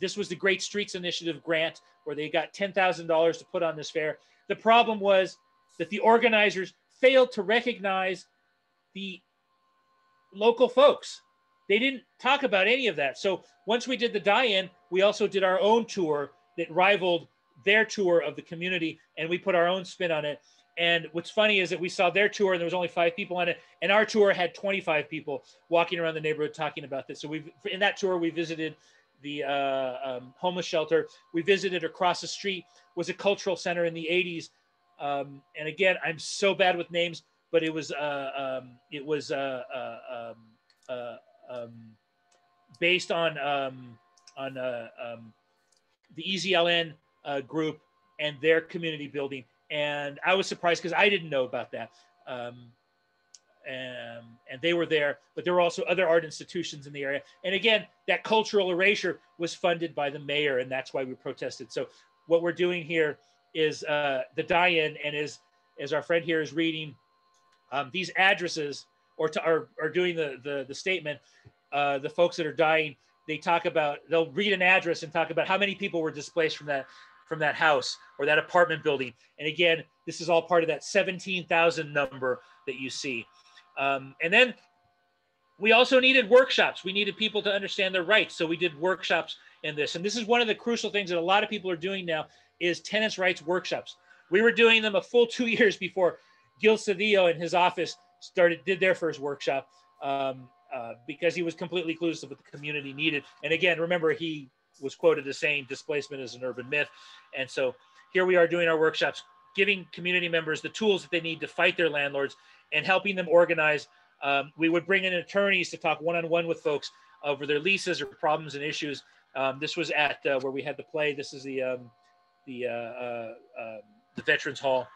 this was the Great Streets Initiative grant, where they got ten thousand dollars to put on this fair. The problem was that the organizers failed to recognize the local folks they didn't talk about any of that. So once we did the die-in, we also did our own tour that rivaled their tour of the community, and we put our own spin on it. And what's funny is that we saw their tour and there was only five people on it, and our tour had 25 people walking around the neighborhood talking about this. So we've in that tour we visited the uh, um, homeless shelter. We visited across the street was a cultural center in the 80s. Um, and again, I'm so bad with names, but it was uh, um, it was uh, uh um, uh um, based on um, on uh, um, the EZLN uh, group and their community building. And I was surprised because I didn't know about that. Um, um, and they were there, but there were also other art institutions in the area. And again, that cultural erasure was funded by the mayor, and that's why we protested. So what we're doing here is uh, the die-in, and as as our friend here is reading um, these addresses or to, are, are doing the, the the statement, uh, the folks that are dying, they talk about they'll read an address and talk about how many people were displaced from that from that house or that apartment building. And again, this is all part of that 17,000 number that you see. Um, and then we also needed workshops. We needed people to understand their rights. So we did workshops in this. And this is one of the crucial things that a lot of people are doing now is tenants' rights workshops. We were doing them a full two years before Gil Cedillo in his office started did their first workshop um, uh, because he was completely clueless of what the community needed. And again, remember he was quoted as saying displacement is an urban myth. And so here we are doing our workshops, giving community members the tools that they need to fight their landlords and helping them organize. Um, we would bring in attorneys to talk one-on-one with folks over their leases or problems and issues. Um, this was at uh, where we had the play. This is the um, the uh, uh, um, the Veterans Hall.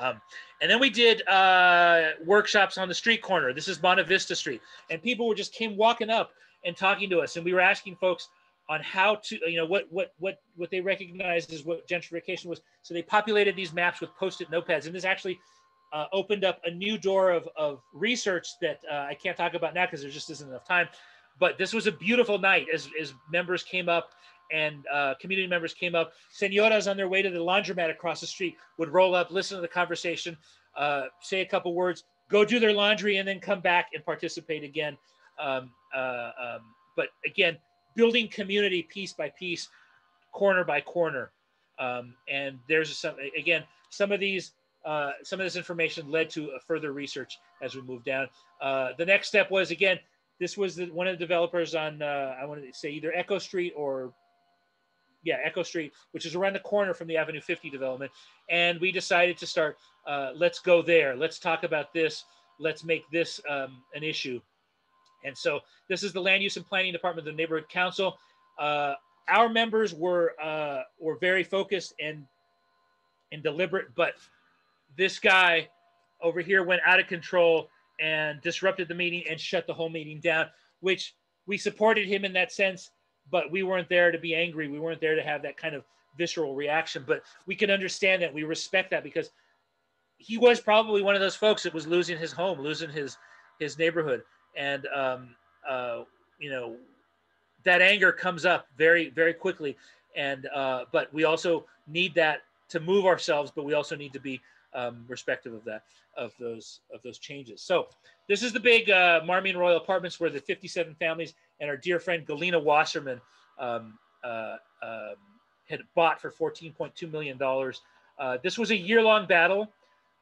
Um, and then we did uh, workshops on the street corner. This is Bonavista Street, and people were just came walking up and talking to us, and we were asking folks on how to, you know, what what what what they recognized as what gentrification was. So they populated these maps with post-it notepads, and this actually uh, opened up a new door of, of research that uh, I can't talk about now because there just isn't enough time. But this was a beautiful night as, as members came up and uh, community members came up. Senoras on their way to the laundromat across the street would roll up, listen to the conversation, uh, say a couple words, go do their laundry, and then come back and participate again. Um, uh, um, but again, building community piece by piece, corner by corner. Um, and there's some, again, some of these uh, some of this information led to further research as we moved down. Uh, the next step was again, this was the, one of the developers on uh, I want to say either Echo Street or yeah Echo Street, which is around the corner from the Avenue 50 development, and we decided to start. Uh, let's go there. Let's talk about this. Let's make this um, an issue. And so this is the Land Use and Planning Department of the Neighborhood Council. Uh, our members were were very focused and and deliberate, but this guy over here went out of control and disrupted the meeting and shut the whole meeting down, which we supported him in that sense, but we weren't there to be angry. We weren't there to have that kind of visceral reaction, but we can understand that. We respect that because he was probably one of those folks that was losing his home, losing his his neighborhood, and um, uh, you know that anger comes up very very quickly. And uh, but we also need that to move ourselves, but we also need to be um, respective of that of those of those changes. So this is the big uh, Marmion Royal Apartments where the 57 families and our dear friend Galina Wasserman um, uh, uh, had bought for 14.2 million dollars. Uh, this was a year-long battle.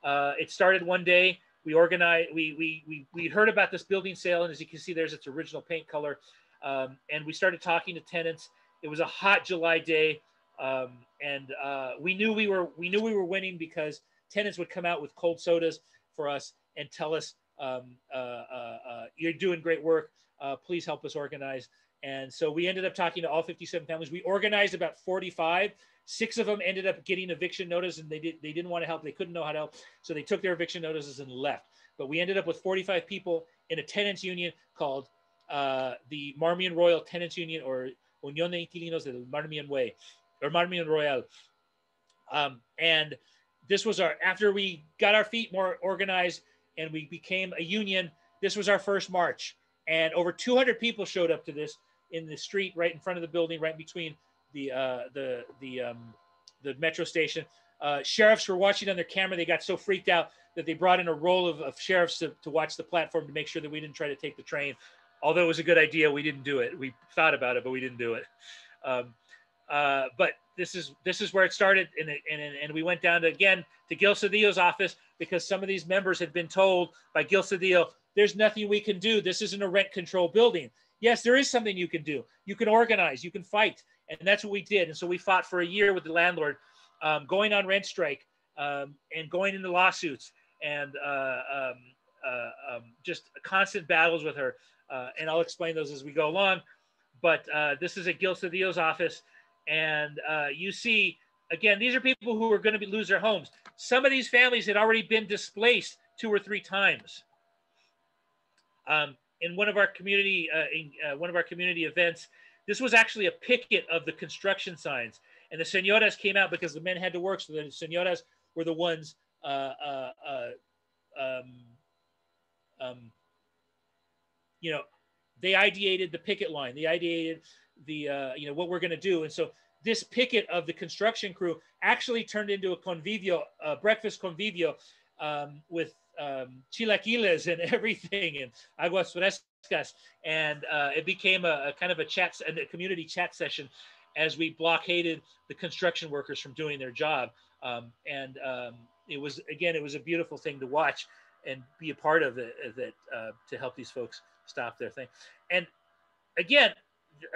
Uh, it started one day. We organized. We we we we heard about this building sale, and as you can see, there's its original paint color. Um, and we started talking to tenants. It was a hot July day, um, and uh, we knew we were we knew we were winning because tenants would come out with cold sodas for us and tell us, um, uh, uh, uh, you're doing great work. Uh, please help us organize. And so we ended up talking to all 57 families. We organized about 45. Six of them ended up getting eviction notice and they, did, they didn't want to help. They couldn't know how to help. So they took their eviction notices and left. But we ended up with 45 people in a tenants union called uh, the Marmion Royal Tenants Union or Unión de Inquilinos del Marmion Way or Marmion Royal. Um, and this was our after we got our feet more organized and we became a union this was our first march and over 200 people showed up to this in the street right in front of the building right between the uh, the the um, the metro station uh, sheriffs were watching on their camera they got so freaked out that they brought in a roll of, of sheriffs to, to watch the platform to make sure that we didn't try to take the train although it was a good idea we didn't do it we thought about it but we didn't do it um, uh, but this is this is where it started, and, and and we went down to again to Gil Cedillo's office because some of these members had been told by Gil Cedillo, "There's nothing we can do. This isn't a rent control building." Yes, there is something you can do. You can organize. You can fight, and that's what we did. And so we fought for a year with the landlord, um, going on rent strike um, and going into lawsuits and uh, um, uh, um, just constant battles with her. Uh, and I'll explain those as we go along. But uh, this is at Gil Cedillo's office and uh, you see again these are people who are going to lose their homes some of these families had already been displaced two or three times Um, in one of our community, uh, in, one of our community events, this was actually a picket of the construction signs. And the senoras came out because the men had to work. So the senoras were the ones, uh, uh, uh um, um, you know, they ideated the picket line. They ideated the, uh, you know, what we're going to do. And so this picket of the construction crew actually turned into a convivio, breakfast convivio um, with um, chilaquiles and everything and aguas frescas. And uh, it became a, a, kind of a chat, and a community chat session as we blockaded the construction workers from doing their job. Um, and um, it was, again, it was a beautiful thing to watch and be a part of it, that uh, to help these folks stop their thing. And again,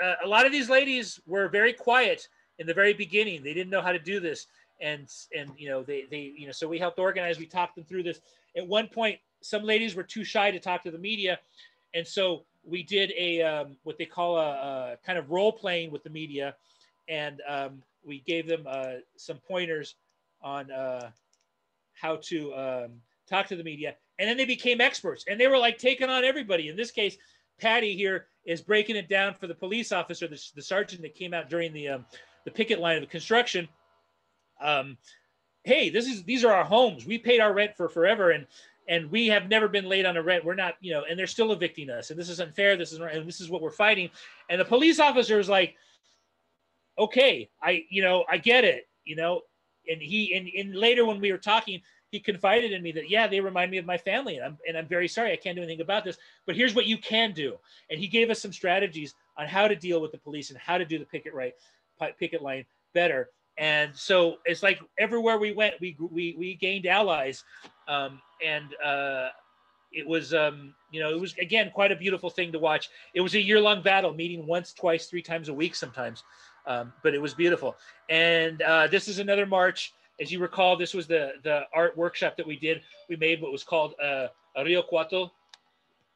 uh, a lot of these ladies were very quiet in the very beginning. They didn't know how to do this. And, and, you know, they, they, you know, so we helped organize, we talked them through this. At one point, some ladies were too shy to talk to the media. And so we did a, um, what they call a, a, kind of role playing with the media. And um, we gave them uh, some pointers on uh, how to um, talk to the media. And then they became experts and they were like taking on everybody. In this case, Patty here is breaking it down for the police officer, the, the sergeant that came out during the um, the picket line of the construction. Um, hey, this is these are our homes. We paid our rent for forever, and and we have never been late on a rent. We're not, you know, and they're still evicting us, and this is unfair. This is and this is what we're fighting. And the police officer is like, okay, I, you know, I get it, you know, and he and, and later when we were talking he confided in me that yeah they remind me of my family and I'm, and I'm very sorry i can't do anything about this but here's what you can do and he gave us some strategies on how to deal with the police and how to do the picket right picket line better and so it's like everywhere we went we we, we gained allies um, and uh, it was um, you know it was again quite a beautiful thing to watch it was a year-long battle meeting once twice three times a week sometimes um, but it was beautiful and uh, this is another march as you recall, this was the, the art workshop that we did. We made what was called uh, a Rio Cuatl.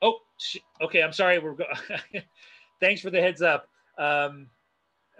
Oh, okay. I'm sorry. We're go- Thanks for the heads up. Um,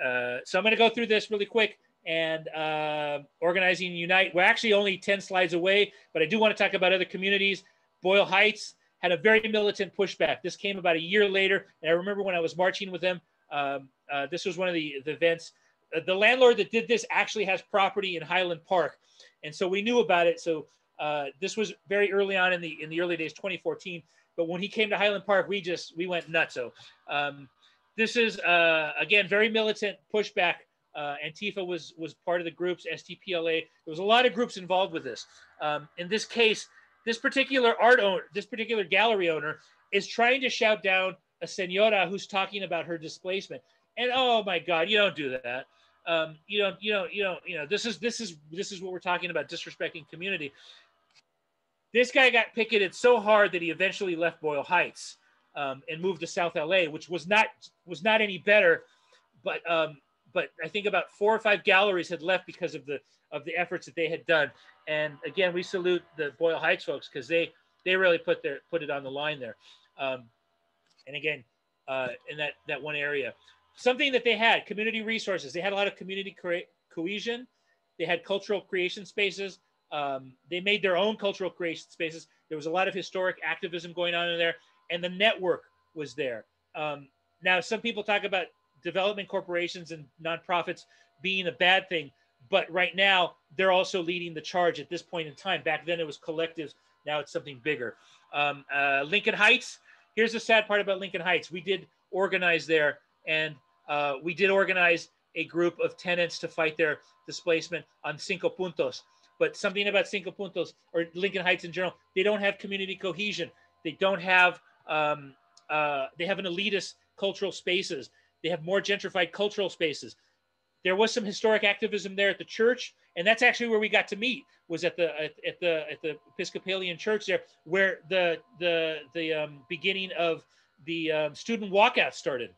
uh, so I'm going to go through this really quick and uh, organizing unite. We're actually only 10 slides away, but I do want to talk about other communities. Boyle Heights had a very militant pushback. This came about a year later. And I remember when I was marching with them, um, uh, this was one of the, the events uh, the landlord that did this actually has property in Highland Park, and so we knew about it. So uh, this was very early on in the in the early days, 2014. But when he came to Highland Park, we just we went nuts. So um, this is uh, again very militant pushback. Uh, Antifa was was part of the groups. STPLA. There was a lot of groups involved with this. Um, in this case, this particular art owner, this particular gallery owner, is trying to shout down a senora who's talking about her displacement. And oh my God, you don't do that um, you know, you know, you know, you know, this is this is this is what we're talking about disrespecting community. This guy got picketed so hard that he eventually left Boyle Heights um, and moved to South LA, which was not was not any better. But um, but I think about four or five galleries had left because of the of the efforts that they had done. And again, we salute the Boyle Heights folks because they they really put their put it on the line there. Um, and again, uh, in that that one area something that they had community resources. They had a lot of community cohesion. They had cultural creation spaces. Um, they made their own cultural creation spaces. There was a lot of historic activism going on in there, and the network was there. Um, now, some people talk about development corporations and nonprofits being a bad thing, but right now they're also leading the charge at this point in time. Back then it was collectives. Now it's something bigger. Um, uh, Lincoln Heights. Here's the sad part about Lincoln Heights. We did organize there, and uh, we did organize a group of tenants to fight their displacement on Cinco Puntos. But something about Cinco Puntos or Lincoln Heights in general, they don't have community cohesion. They don't have, um, uh, they have an elitist cultural spaces. They have more gentrified cultural spaces. There was some historic activism there at the church, and that's actually where we got to meet. Was at the at, at the at the Episcopalian church there, where the the the um, beginning of the um, student walkout started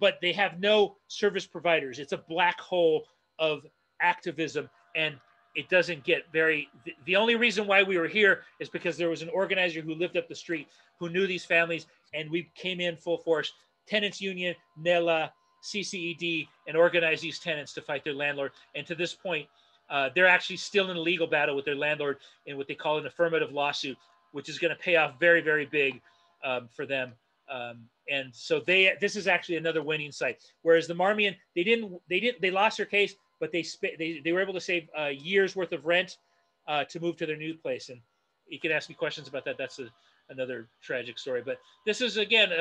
but they have no service providers. It's a black hole of activism and it doesn't get very the, the only reason why we were here is because there was an organizer who lived up the street who knew these families and we came in full force tenants union nela cced and organize these tenants to fight their landlord and to this point uh, they're actually still in a legal battle with their landlord in what they call an affirmative lawsuit which is going to pay off very very big um, for them. Um, and so they this is actually another winning site. Whereas the Marmion, they didn't they didn't they lost their case, but they they they were able to save a year's worth of rent uh, to move to their new place. And you can ask me questions about that. That's a, another tragic story. But this is again a,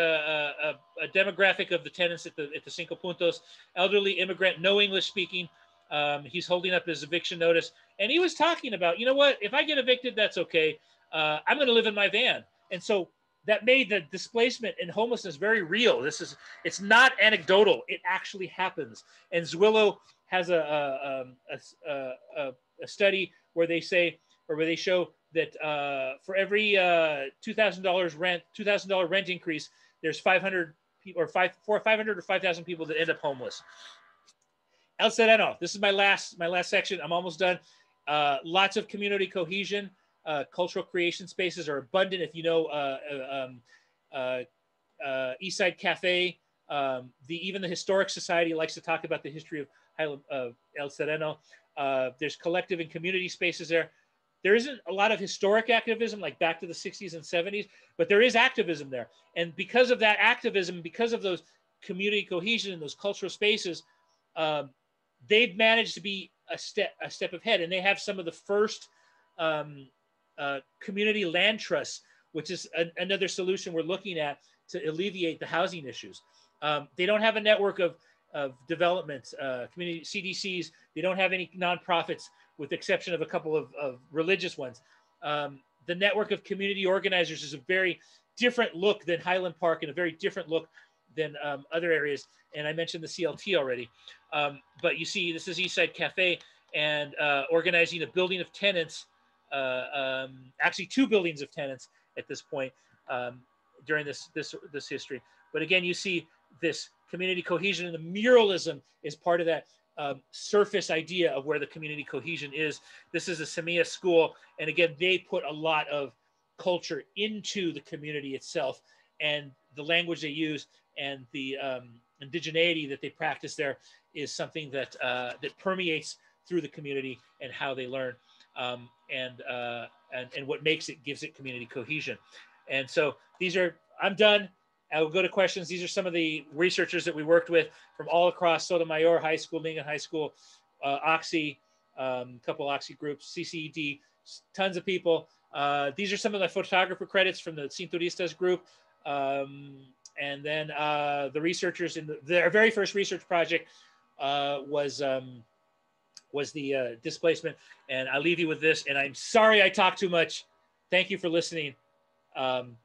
a, a, demographic of the tenants at the at the Cinco Puntos, elderly immigrant, no English speaking. Um, he's holding up his eviction notice, and he was talking about, you know what? If I get evicted, that's okay. Uh, I'm going to live in my van, and so that made the displacement and homelessness very real. This is it's not anecdotal; it actually happens. And Zillow has a a, um, a, a, a study where they say or where they show that uh, for every uh, two thousand dollars rent, two thousand dollar rent increase, there's five hundred people or five four five hundred or five thousand people that end up homeless. El Sereno. This is my last my last section. I'm almost done. Uh, lots of community cohesion. Uh, cultural creation spaces are abundant. If you know uh, uh um, uh, uh, Eastside Cafe, um, the even the Historic Society likes to talk about the history of, of El Sereno. there's collective and community spaces there. There isn't a lot of historic activism like back to the 60s and 70s, but there is activism there. And because of that activism, because of those community cohesion and those cultural spaces, um, they've managed to be a step a step ahead, and they have some of the first um, uh, community land trusts, which is a, another solution we're looking at to alleviate the housing issues. Um, they don't have a network of of development, uh, community CDCs. They don't have any nonprofits, with the exception of a couple of, of religious ones. Um, the network of community organizers is a very different look than Highland Park and a very different look than um, other areas. And I mentioned the CLT already. Um, but you see, this is Eastside Cafe and uh, organizing a building of tenants, uh, um, actually two buildings of tenants at this point um, during this, this, this history. But again, you see this community cohesion and the muralism is part of that um, surface idea of where the community cohesion is. This is a Semilla school. And again, they put a lot of culture into the community itself and the language they use and the um, indigeneity that they practice there is something that uh, that permeates through the community and how they learn um, and, uh, and and what makes it gives it community cohesion and so these are i'm done i will go to questions these are some of the researchers that we worked with from all across sotomayor high school lincoln high school uh, oxy um, couple oxy groups cced tons of people uh, these are some of the photographer credits from the Sin Turistas group um, and then uh, the researchers in the, their very first research project uh, was um, was the uh, displacement. And I'll leave you with this. And I'm sorry I talked too much. Thank you for listening. Um,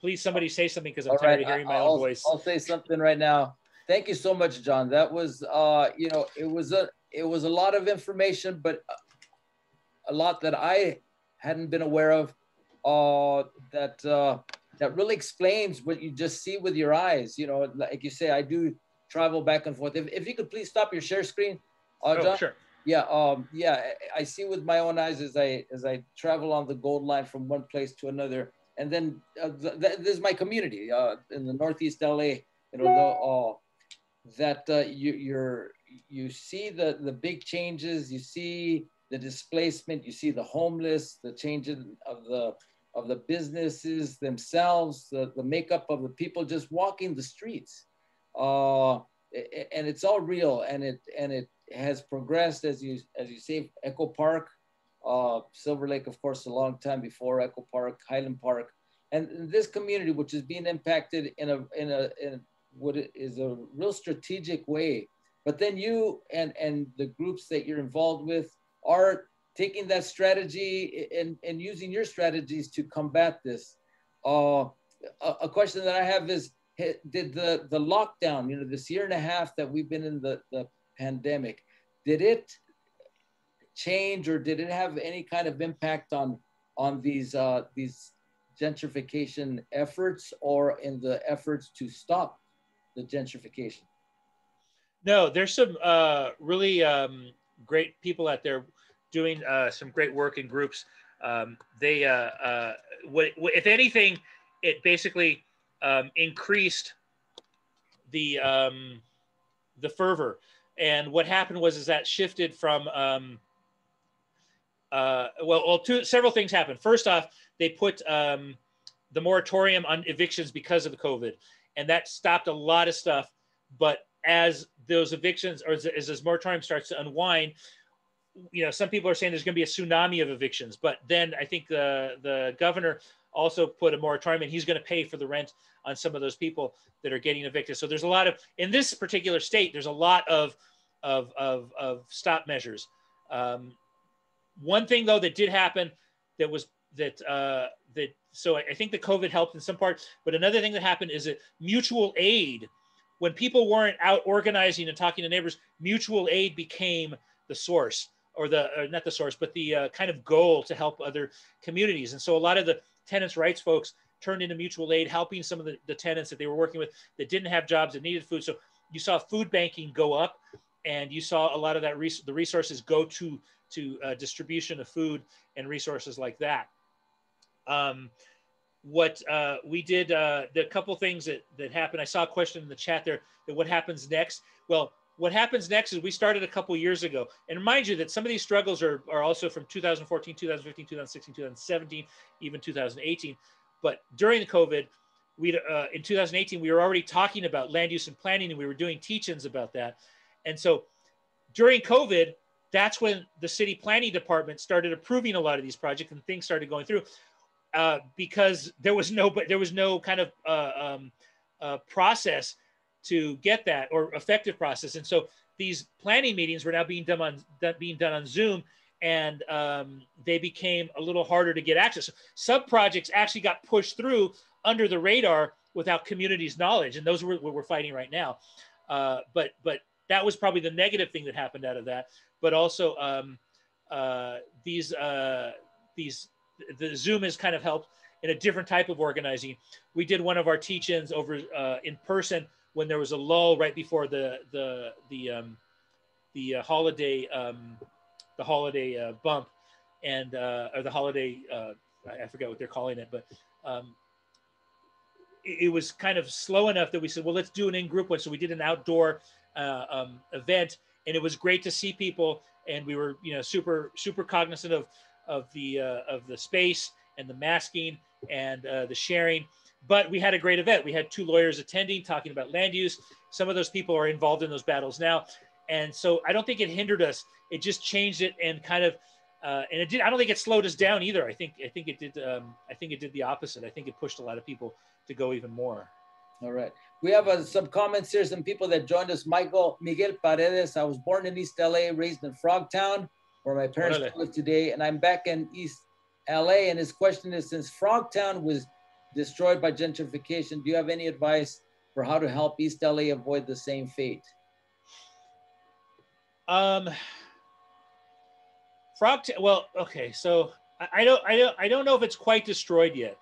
please, somebody say something because I'm All tired right. of hearing my I'll, own voice. I'll say something right now. Thank you so much, John. That was, uh, you know, it was a it was a lot of information, but a lot that I hadn't been aware of. Uh, that uh, that really explains what you just see with your eyes. You know, like you say, I do travel back and forth. If, if you could please stop your share screen. Uh, oh, sure. Yeah, um, yeah, I see with my own eyes as I as I travel on the gold line from one place to another, and then uh, th- th- this is my community uh, in the Northeast LA. You know, the, uh, that uh, you you're you see the the big changes, you see the displacement, you see the homeless, the changes of the of the businesses themselves, the, the makeup of the people just walking the streets uh, and it's all real, and it and it has progressed as you as you say. Echo Park, uh, Silver Lake, of course, a long time before Echo Park, Highland Park, and this community, which is being impacted in a in a in what is a real strategic way. But then you and and the groups that you're involved with are taking that strategy and, and using your strategies to combat this. Uh, a, a question that I have is did the the lockdown, you know, this year and a half that we've been in the, the pandemic, did it change or did it have any kind of impact on on these uh, these gentrification efforts or in the efforts to stop the gentrification? No, there's some uh, really um, great people out there doing uh, some great work in groups. Um, they, uh, uh, what, if anything, it basically um, increased the um, the fervor. And what happened was is that shifted from um, uh, well, well, two several things happened. First off, they put um, the moratorium on evictions because of the COVID, and that stopped a lot of stuff. But as those evictions or as, as this moratorium starts to unwind, you know, some people are saying there's going to be a tsunami of evictions. But then I think the the governor also put a moratorium, and he's going to pay for the rent on some of those people that are getting evicted. So there's a lot of in this particular state, there's a lot of of of, of stop measures. Um, one thing though that did happen that was that uh, that so I think the COVID helped in some part, but another thing that happened is that mutual aid, when people weren't out organizing and talking to neighbors, mutual aid became the source or the or not the source, but the uh, kind of goal to help other communities. And so a lot of the tenants' rights folks turned into mutual aid, helping some of the, the tenants that they were working with that didn't have jobs that needed food. So you saw food banking go up, and you saw a lot of that res- the resources go to to uh, distribution of food and resources like that. Um, what uh, we did, uh, the couple things that, that happened, I saw a question in the chat there that what happens next? Well, what happens next is we started a couple years ago. And mind you that some of these struggles are, are also from 2014, 2015, 2016, 2017, even 2018. But during the COVID, we uh, in 2018, we were already talking about land use and planning and we were doing teach-ins about that. And so during COVID, that's when the city planning department started approving a lot of these projects and things started going through uh, because there was no but there was no kind of uh, um, uh, process to get that or effective process. And so these planning meetings were now being done on being done on zoom and um, they became a little harder to get access. Some projects actually got pushed through under the radar without community's knowledge. And those were what we're fighting right now. Uh, but but that was probably the negative thing that happened out of that but also um, uh, these uh, these the Zoom has kind of helped in a different type of organizing. We did one of our teach-ins over uh, in person when there was a lull right before the the the um, the uh, holiday um, the holiday uh, bump and uh, or the holiday uh, I forget what they're calling it, but um, it, it, was kind of slow enough that we said, well, let's do an in-group one. So we did an outdoor uh, um, event, and it was great to see people. And we were, you know, super super cognizant of of the uh, of the space and the masking and uh, the sharing. But we had a great event. We had two lawyers attending, talking about land use. Some of those people are involved in those battles now, and so I don't think it hindered us. It just changed it and kind of, uh, and it did. I don't think it slowed us down either. I think I think it did. Um, I think it did the opposite. I think it pushed a lot of people to go even more. All right. We have uh, some comments here. Some people that joined us. Michael Miguel Paredes. I was born in East LA, raised in Frogtown where my parents live today, and I'm back in East LA. And his question is, since Frogtown was destroyed by gentrification, do you have any advice for how to help East LA avoid the same fate? Um, Frogtown. Well, okay, so I, I don't, I don't, I don't know if it's quite destroyed yet.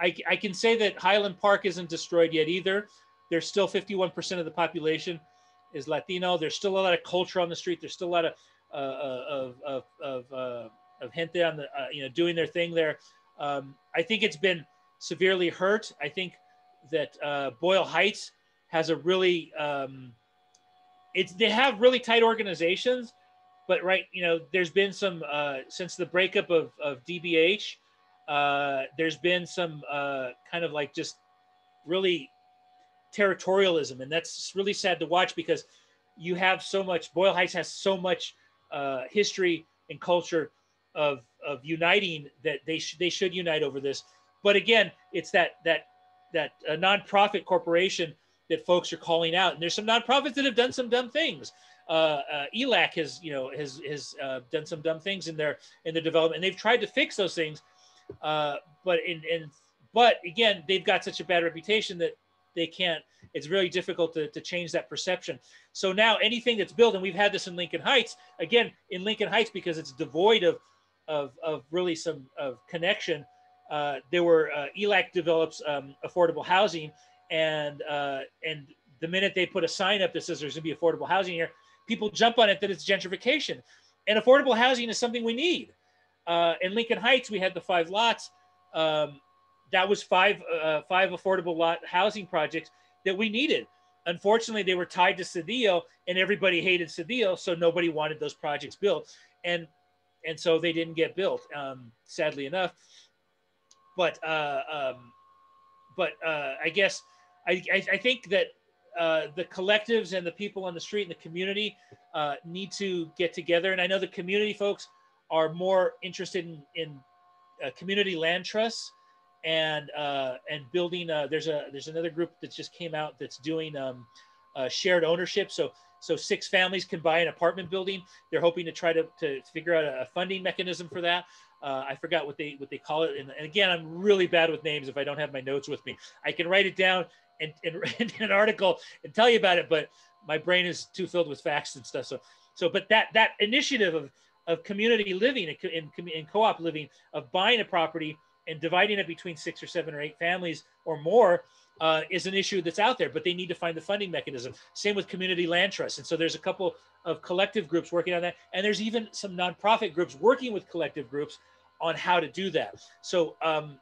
I, I can say that Highland Park isn't destroyed yet either. There's still 51% of the population is Latino. There's still a lot of culture on the street. There's still a lot of uh, of of of, uh, of gente on the uh, you know doing their thing there. Um, I think it's been severely hurt. I think that uh, Boyle Heights has a really um, it's they have really tight organizations, but right you know there's been some uh, since the breakup of of DBH. Uh, there's been some uh, kind of like just really territorialism, and that's really sad to watch because you have so much. Boyle Heights has so much uh, history and culture of of uniting that they should they should unite over this. But again, it's that that that a nonprofit corporation that folks are calling out, and there's some nonprofits that have done some dumb things. Uh, uh, ELAC has you know has has uh, done some dumb things in their in their development, and they've tried to fix those things. Uh, but in, in but again, they've got such a bad reputation that they can't. It's really difficult to, to change that perception. So now anything that's built, and we've had this in Lincoln Heights, again, in Lincoln Heights, because it's devoid of, of, of really some of connection, uh, there were, uh, ELAC develops um, affordable housing and, uh, and the minute they put a sign up that says there's gonna be affordable housing here, people jump on it that it's gentrification. And affordable housing is something we need. Uh, in Lincoln Heights, we had the five lots. Um, that was five, uh, five affordable lot housing projects that we needed. Unfortunately, they were tied to Cedillo, and everybody hated Cedillo, so nobody wanted those projects built, and and so they didn't get built. Um, sadly enough, but uh, um, but uh, I guess I, I, I think that uh, the collectives and the people on the street and the community uh, need to get together. And I know the community folks are more interested in, in uh, community land trusts and uh, and building. Uh, there's a there's another group that just came out that's doing um, uh, shared ownership. So so six families can buy an apartment building. They're hoping to try to, to figure out a funding mechanism for that. Uh, I forgot what they what they call it. And, and, again, I'm really bad with names if I don't have my notes with me. I can write it down and, and, an article and tell you about it, but my brain is too filled with facts and stuff. So so but that that initiative of of community living and co-op living of buying a property and dividing it between six or seven or eight families or more uh, is an issue that's out there, but they need to find the funding mechanism. Same with community land trusts. And so there's a couple of collective groups working on that. And there's even some nonprofit groups working with collective groups on how to do that. So um,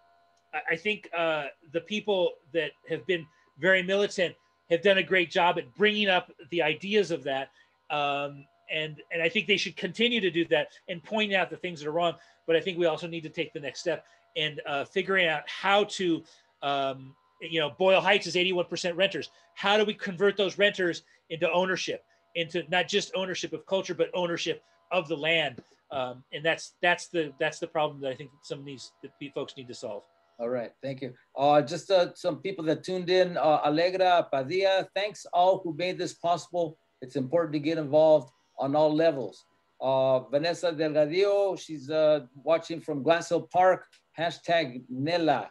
I think uh, the people that have been very militant have done a great job at bringing up the ideas of that. Um, and, and I think they should continue to do that and point out the things that are wrong. But I think we also need to take the next step and uh, figuring out how to um, you know, Boyle Heights is 81% renters. How do we convert those renters into ownership, into not just ownership of culture, but ownership of the land? Um, and that's that's the that's the problem that I think some of these the folks need to solve. All right, thank you. Uh, just uh, some people that tuned in, uh, Allegra, Padilla, thanks all who made this possible. It's important to get involved on all levels. Uh, Vanessa Delgadillo, she's uh, watching from Glassell Park, hashtag Nela.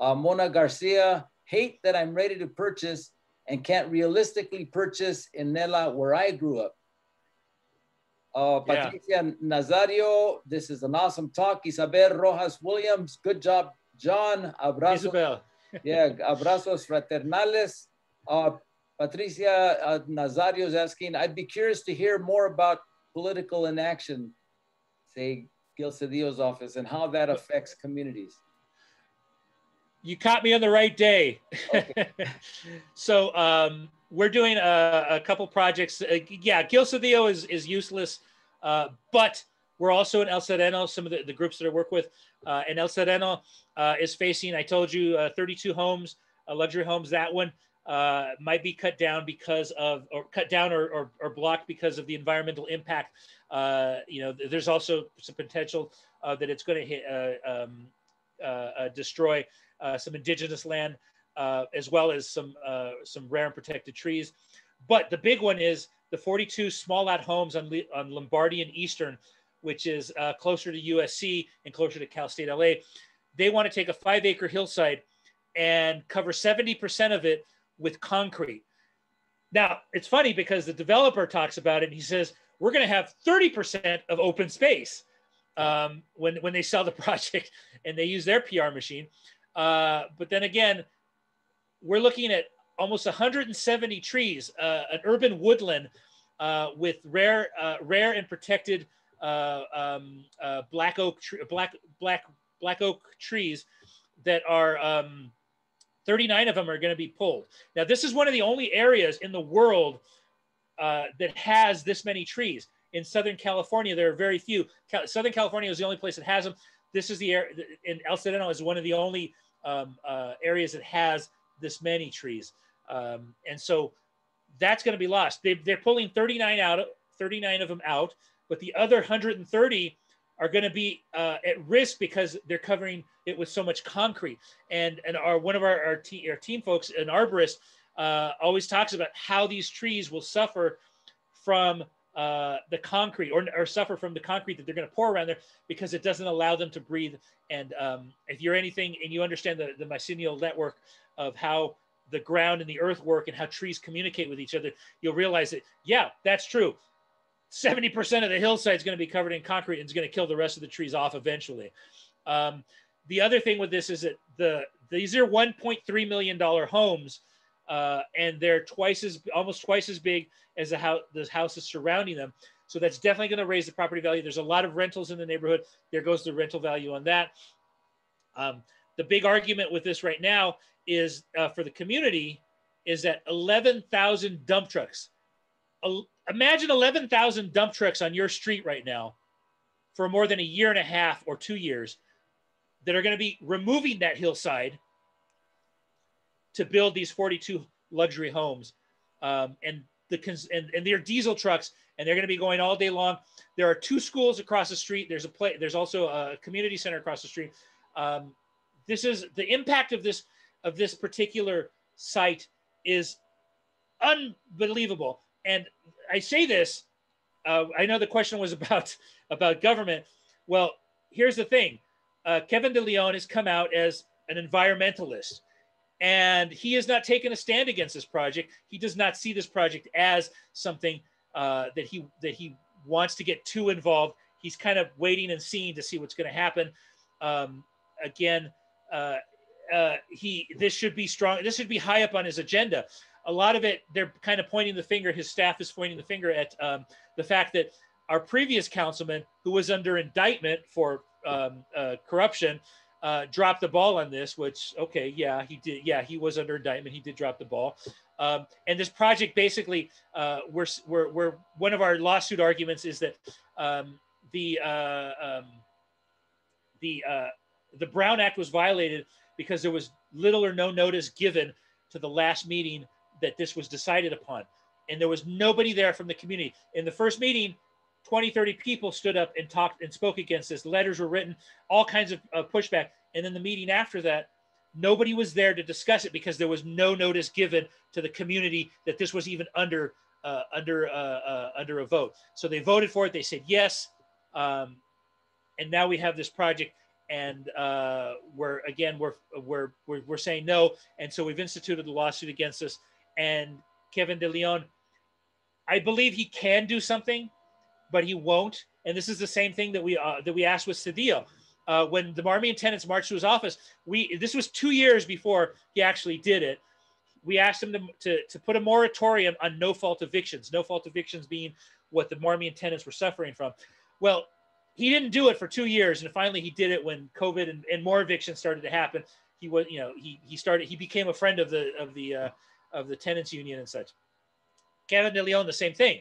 Uh, Mona Garcia, hate that I'm ready to purchase and can't realistically purchase in Nela where I grew up. Uh, Patricia yeah. Nazario, this is an awesome talk. Isabel Rojas Williams, good job, John. Abrazos. Isabel. yeah, abrazos fraternales. Uh, Patricia uh, Nazario is asking, I'd be curious to hear more about political inaction, say Gil Cedillo's office, and how that affects communities you caught me on the right day. Okay. so um, we're doing a, a couple projects. Uh, yeah, Gil Cedillo is, is useless, uh, but we're also in El Sereno, some of the, the groups that I work with. Uh, and El Sereno uh, is facing, I told you, uh, 32 homes, uh, luxury homes. That one might be cut down because of, or cut down or, or, or blocked because of the environmental impact. you know, there's also some potential that it's going to hit, um, destroy uh, some indigenous land, uh, as well as some uh, some rare and protected trees. But the big one is the 42 small lot homes on, on Lombardy and Eastern, which is uh, closer to USC and closer to Cal State LA. They want to take a five acre hillside and cover 70% of it with concrete. Now, it's funny because the developer talks about it and he says, we're going to have 30% of open space um, when, when they sell the project and they use their PR machine. Uh, but then again, we're looking at almost 170 trees, uh, an urban woodland uh, with rare, uh, rare and protected uh, um, uh, black oak, black, black, black oak trees that are um, 39 of them are going to be pulled. Now, this is one of the only areas in the world that has this many trees. In Southern California, there are very few. Southern California is the only place that has them. This is the area in El Sereno is one of the only um, uh, areas that has this many trees. Um, and so that's going to be lost. They, they're pulling 39 out, 39 of them out, but the other 130 are going to be uh, at risk because they're covering it with so much concrete. And and our one of our our, te- our team folks, an arborist, uh, always talks about how these trees will suffer from uh, the concrete or, or suffer from the concrete that they're going to pour around there because it doesn't allow them to breathe. And um, if you're anything and you understand the, the mycelial network of how the ground and the earth work and how trees communicate with each other, you'll realize that, yeah, that's true. 70% of the hillside is going to be covered in concrete and it's going to kill the rest of the trees off eventually. Um, the other thing with this is that the these are 1.3 million dollar homes uh, and they're twice as almost twice as big as the house the houses surrounding them. So that's definitely going to raise the property value. There's a lot of rentals in the neighborhood. There goes the rental value on that. Um, the big argument with this right now is uh, for the community is that 11,000 dump trucks. Imagine 11,000 dump trucks on your street right now for more than a year and a half or two years that are going to be removing that hillside to build these 42 luxury homes. Um, and the and, and they're diesel trucks and they're going to be going all day long. There are two schools across the street. There's a play. There's also a community center across the street. Um, this is the impact of this of this particular site is unbelievable. And I say this. Uh, I know the question was about about government. Well, here's the thing. Uh, Kevin De Leon has come out as an environmentalist and he has not taken a stand against this project. He does not see this project as something uh, that he that he wants to get too involved. He's kind of waiting and seeing to see what's going to happen. Um, again, uh, uh, he this should be strong. This should be high up on his agenda. A lot of it, they're kind of pointing the finger. His staff is pointing the finger at um, the fact that our previous councilman, who was under indictment for um, uh, corruption, uh, dropped the ball on this, which, okay, yeah, he did. Yeah, he was under indictment. He did drop the ball. Um, and this project basically, uh, we're, we're, we're, one of our lawsuit arguments is that um, the, uh, um, the, uh, the Brown Act was violated because there was little or no notice given to the last meeting that this was decided upon. And there was nobody there from the community. In the first meeting, 20, 30 people stood up and talked and spoke against this. Letters were written, all kinds of uh, pushback. And then the meeting after that, nobody was there to discuss it because there was no notice given to the community that this was even under uh, under uh, uh under a vote. So they voted for it. They said yes, um, and now we have this project, and uh, we're again we're, we're we're we're saying no, and so we've instituted the lawsuit against us. And Kevin De Leon, I believe he can do something but he won't. And this is the same thing that we uh, that we asked with Cedillo. Uh, when the Marmion tenants marched to his office, we this was two years before he actually did it. We asked him to, to, to put a moratorium on no fault evictions, no fault evictions being what the Marmion tenants were suffering from. Well, he didn't do it for two years, and finally he did it when COVID and, and more evictions started to happen. He was, you know, he he started he became a friend of the of the uh, of the tenants union and such. Kevin De Leon, the same thing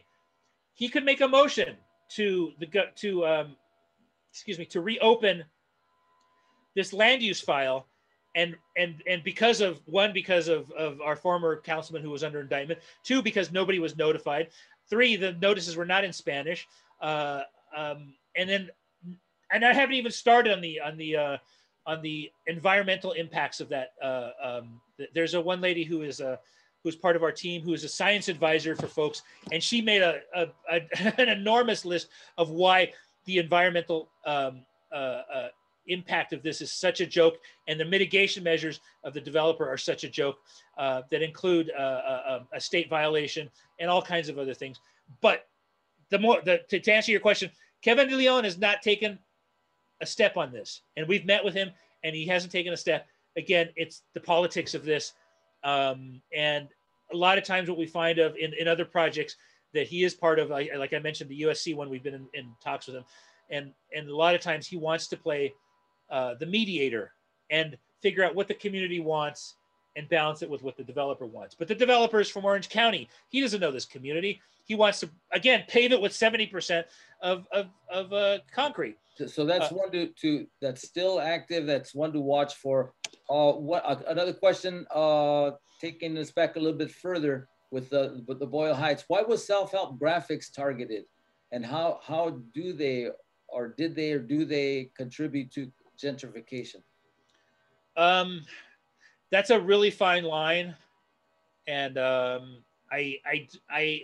he could make a motion to the to um, excuse me to reopen this land use file and and and because of one because of of our former councilman who was under indictment two because nobody was notified three the notices were not in spanish uh, um, and then and i haven't even started on the on the uh, on the environmental impacts of that uh, um, there's a one lady who is a who's part of our team, who is a science advisor for folks, and she made a, a, a an enormous list of why the environmental um, uh, uh, impact of this is such a joke, and the mitigation measures of the developer are such a joke uh, that include uh, a, a, state violation and all kinds of other things. But the more the, to, to answer your question, Kevin De Leon has not taken a step on this, and we've met with him, and he hasn't taken a step. Again, it's the politics of this. Um, and a lot of times what we find of in, in other projects that he is part of, like I mentioned, the USC one, we've been in, in talks with him. And, and a lot of times he wants to play uh, the mediator and figure out what the community wants and balance it with what the developer wants. But the developer is from Orange County. He doesn't know this community. He wants to, again, pave it with 70% of, of, of uh, concrete. So that's uh, one to, to, that's still active. That's one to watch for. Uh, what uh, another question? Uh, taking this back a little bit further with the with the Boyle Heights. Why was self help graphics targeted, and how how do they or did they or do they contribute to gentrification? Um, that's a really fine line, and um, I I I.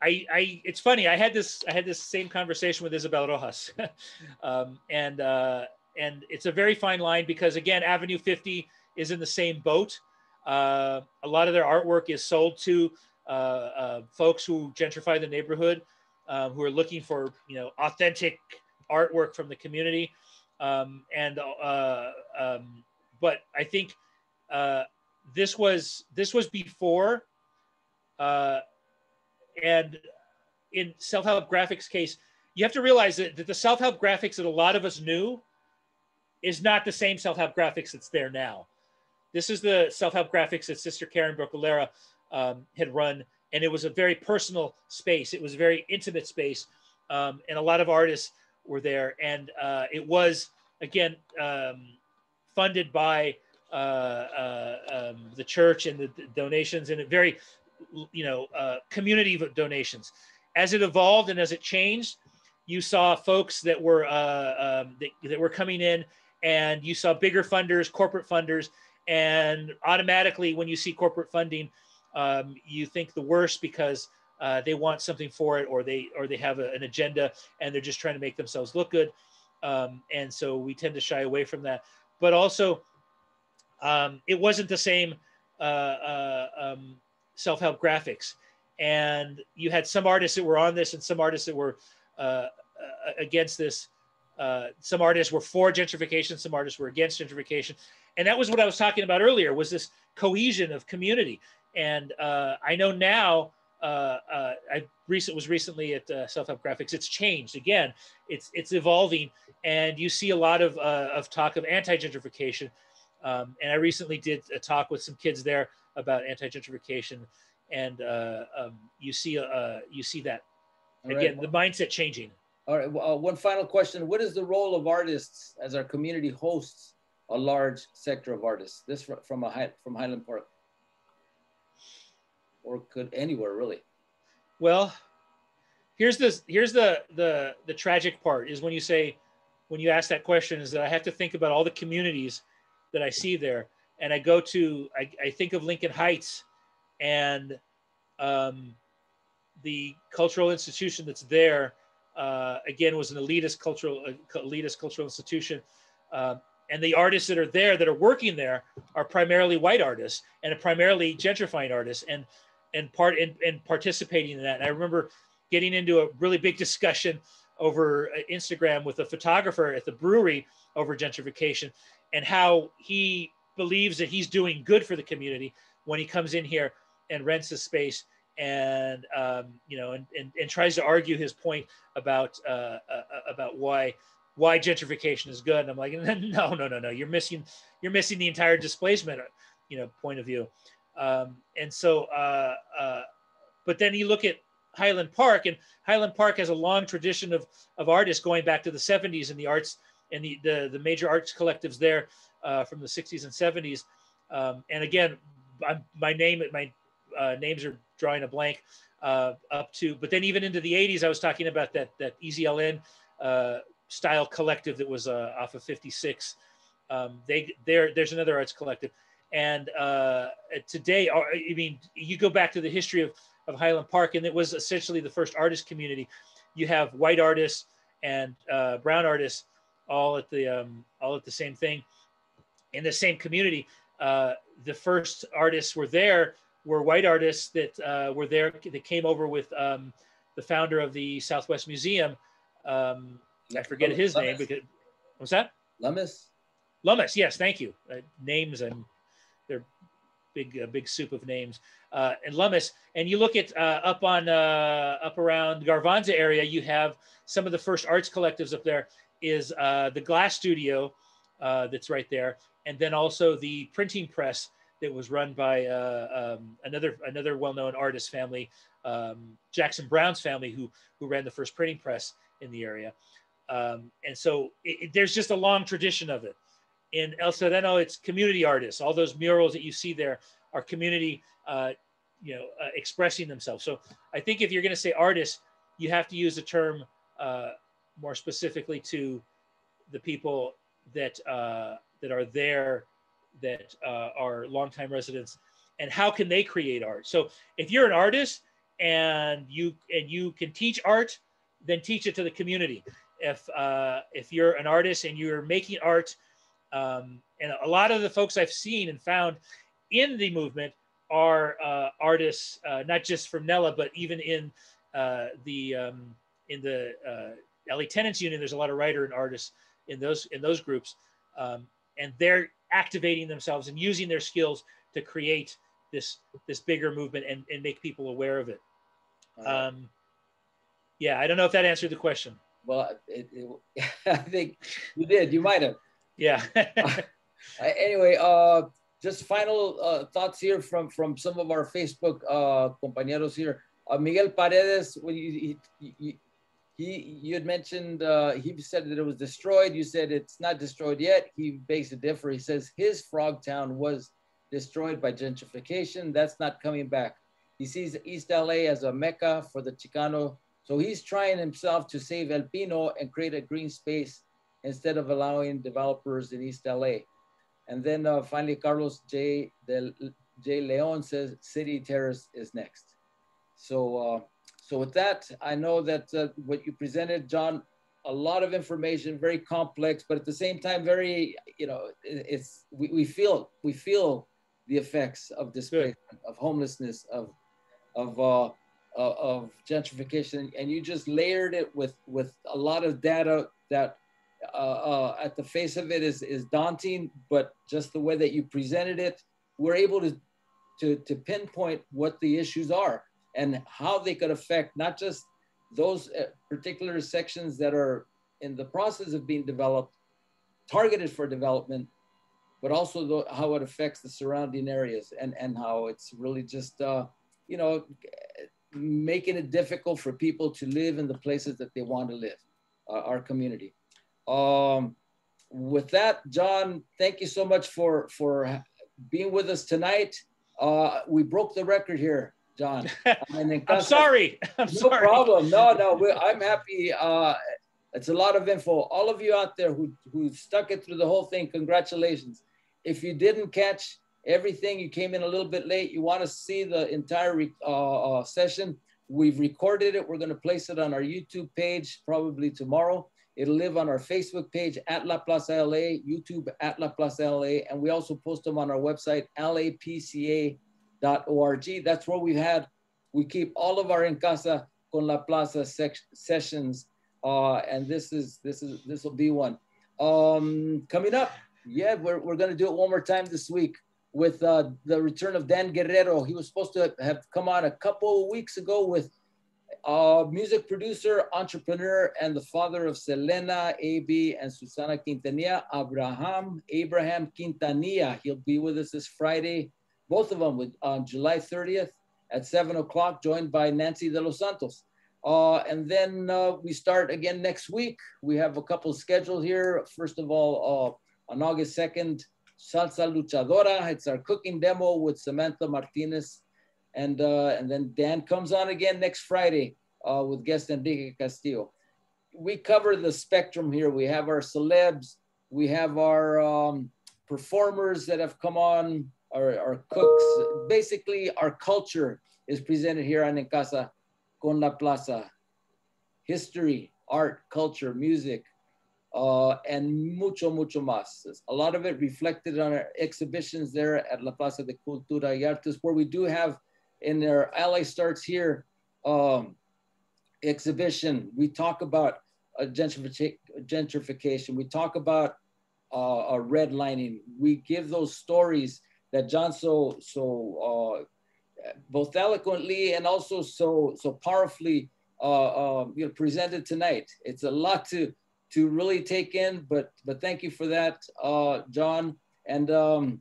I, I, it's funny. I had this, I had this same conversation with Isabel Rojas, um, and uh, and it's a very fine line because again, Avenue 50 is in the same boat. Uh, a lot of their artwork is sold to uh, uh folks who gentrify the neighborhood, uh, who are looking for you know authentic artwork from the community. Um, and uh, um, but I think this was this was before, and in self-help graphics case, you have to realize that, that the self-help graphics that a lot of us knew is not the same self-help graphics that's there now. This is the self-help graphics that Sister Karen Boccalero um, had run, and it was a very personal space. It was a very intimate space, um, and a lot of artists were there. And uh, it was again, um, funded by uh, uh, um, the church and the, donations and very, you know, uh, community donations. As it evolved and as it changed, you saw folks that were uh, um, that, that were coming in, and you saw bigger funders, corporate funders, and automatically when you see corporate funding, um, you think the worst because uh, they want something for it or they or they have a, an agenda and they're just trying to make themselves look good. Um, and so we tend to shy away from that. But also um, it wasn't the same uh, uh, um, self-help graphics. And you had some artists that were on this and some artists that were uh, uh, against this uh, some artists were for gentrification some artists were against gentrification and that was what i was talking about earlier was this cohesion of community and i know now uh, uh, I recent was recently at uh, Self Help Graphics. It's changed again. It's it's evolving, and you see a lot of uh, of talk of anti gentrification. Um, and I recently did a talk with some kids there about anti gentrification, and uh, um, you see uh, you see that All again right. the mindset changing. All right. Well, one final question: What is the role of artists as our community hosts a large sector of artists? This from a from Highland Park or could anywhere really? Well, here's the here's the the the tragic part is when you say when you ask that question is that I have to think about all the communities that I see there, and I go to I, I think of Lincoln Heights, and um, the cultural institution that's there uh, again was an elitist cultural uh, elitist cultural institution. Uh, and the artists that are there that are working there are primarily white artists and primarily gentrifying artists and and part and, and participating in that. And I remember getting into a really big discussion over uh, Instagram with a photographer at the brewery over gentrification and how he believes that he's doing good for the community when he comes in here and rents a space and um, you know and, and, and, tries to argue his point about uh, uh, about why why gentrification is good and i'm like no no no no you're missing you're missing the entire displacement you know point of view um, and so, uh, uh, but then you look at Highland Park, and Highland Park has a long tradition of, of artists going back to the 70s and the arts and the, the, the major arts collectives there uh, from the 60s and 70s. Um, and again, I'm, my name, my uh, names are drawing a blank uh, up to, but then even into the 80s, I was talking about that, that EZLN uh, style collective that was off of 56. Um, they, there, there's another arts collective and uh, today, uh, I mean, you go back to the history of, of Highland Park, and it was essentially the first artist community. You have white artists and uh, brown artists all at the um, all at the same thing in the same community. Uh, the first artists were there were white artists that uh, were there that came over with um, the founder of the Southwest Museum. Um, I forget his Lummis. name because what's that? Lummis. Lummis, yes, thank you. Uh, names and they're big, uh, big soup of names. Uh, and Lummis, and you look at uh, up on uh, up around Garvanza area, you have some of the first arts collectives up there. Is uh, the Glass Studio uh, that's right there, and then also the printing press that was run by um, another another well-known artist family, um, Jackson Browne's family, who who ran the first printing press in the area. Um, and so it, it, there's just a long tradition of it in El Sereno, it's community artists. All those murals that you see there are community, uh, you know, uh, expressing themselves. So I think if you're going to say artists, you have to use the term uh, more specifically to the people that uh, that are there, that uh, are longtime residents, and how can they create art? So if you're an artist and you and you can teach art, then teach it to the community. If uh, if you're an artist and you're making art um, and a lot of the folks I've seen and found in the movement are uh, artists, uh, not just from NELA but even in uh, the um, in the uh, LA Tenants Union. There's a lot of writer and artists in those in those groups, um, and they're activating themselves and using their skills to create this this bigger movement and, and make people aware of it. Um, yeah, I don't know if that answered the question. Well, it, it, I think you did. You might have. Yeah. uh, anyway, uh, just final uh, thoughts here from from some of our Facebook uh, compañeros here. Uh, Miguel Paredes, well, he, he, he you had mentioned uh, he said that it was destroyed. You said it's not destroyed yet. He makes a differ. He says his frog town was destroyed by gentrification. That's not coming back. He sees East LA as a mecca for the Chicano. So he's trying himself to save El Pino and create a green space instead of allowing developers in East LA. And then uh, finally, Carlos J. J. Leon says City Terrace is next. So, uh, so with that, I know that uh, what you presented, John, a lot of information, very complex, but at the same time, very, you know, it's we, we feel we feel the effects of displacement, of homelessness, of of uh, of gentrification, and you just layered it with with a lot of data that uh, uh, at the face of it is is daunting, but just the way that you presented it, we're able to to to pinpoint what the issues are and how they could affect not just those uh, particular sections that are in the process of being developed, targeted for development, but also the, how it affects the surrounding areas and, and how it's really just, uh, you know, making it difficult for people to live in the places that they want to live, uh, our community. Um, with that, John, thank you so much for, for being with us tonight. Uh, we broke the record here, John. I'm sorry. I'm no sorry. problem. No, no, I'm happy. Uh, it's a lot of info. All of you out there who, who stuck it through the whole thing, congratulations. If you didn't catch everything, you came in a little bit late, you want to see the entire uh, uh, session, we've recorded it. We're going to place it on our YouTube page probably tomorrow. It'll live on our Facebook page at La Plaza LA, YouTube at La Plaza LA, and we also post them on our website, lapca.org. That's where we've had, we keep all of our En Casa con La Plaza sessions, uh, and this is, this is, this will be one. Um, coming up, yeah, we're, we're going to do it one more time this week with uh, the return of Dan Guerrero. He was supposed to have come on a couple of weeks ago with a music producer, entrepreneur, and the father of Selena, AB, and Susana Quintanilla, Abraham, Abraham Quintanilla. He'll be with us this Friday, both of them with, on July 30th at seven o'clock, joined by Nancy de los Santos. Uh, and then uh, we start again next week. We have a couple scheduled here. First of all, uh, on August 2nd, Salsa Luchadora. It's our cooking demo with Samantha Martinez. And, uh, and then Dan comes on again next Friday uh, with guest Enrique Castillo. We cover the spectrum here. We have our celebs, we have our um, performers that have come on, our, our cooks. Basically, our culture is presented here on En Casa con La Plaza. History, art, culture, music, uh, and mucho, mucho más. A lot of it reflected on our exhibitions there at La Plaza de Cultura y Artes, where we do have in our LA Starts Here um, exhibition, we talk about uh, gentrification, we talk about uh, redlining, we give those stories that John so, so uh, both eloquently and also so, so powerfully uh, um, you know, presented tonight. It's a lot to, to really take in. But but thank you for that, uh, John. And um,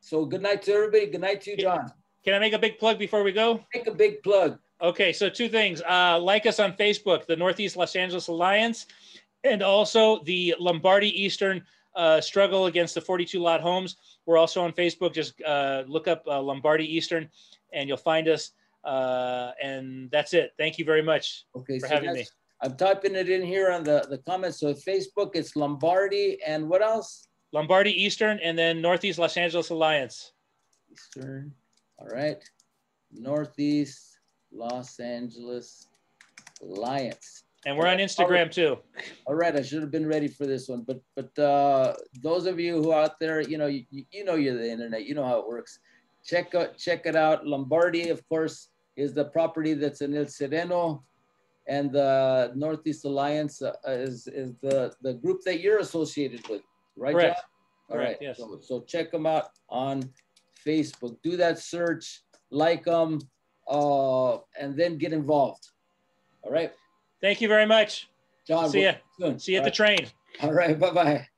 so good night to everybody. Good night to you, John. Can I make a big plug before we go? Make a big plug. Okay, so two things. Uh, like us on Facebook, the Northeast Los Angeles Alliance, and also the Lombardy Eastern uh, struggle against the 42 lot homes. We're also on Facebook. Just uh, look up uh, Lombardy Eastern and you'll find us. Uh, and that's it. Thank you very much okay, for so having me. I'm typing it in here on the, the comments. So Facebook, it's Lombardy and what else? Lombardy Eastern and then Northeast Los Angeles Alliance. Eastern. All right. Northeast Los Angeles Alliance. And we're on Instagram too. All right, I should have been ready for this one, but but uh, those of you who are out there, you know, you, you know, you're the internet, you know how it works. Check out check it out. Lombardy, of course, is the property that's in El Sereno and the Northeast Alliance uh, is, is the, the group that you're associated with, right, Correct. All Correct, right. Yes. So, so, check them out on Facebook. Do that search, like them, uh, and then get involved. All right. Thank you very much. John. See you. Soon. See you at the train. All right. Bye bye.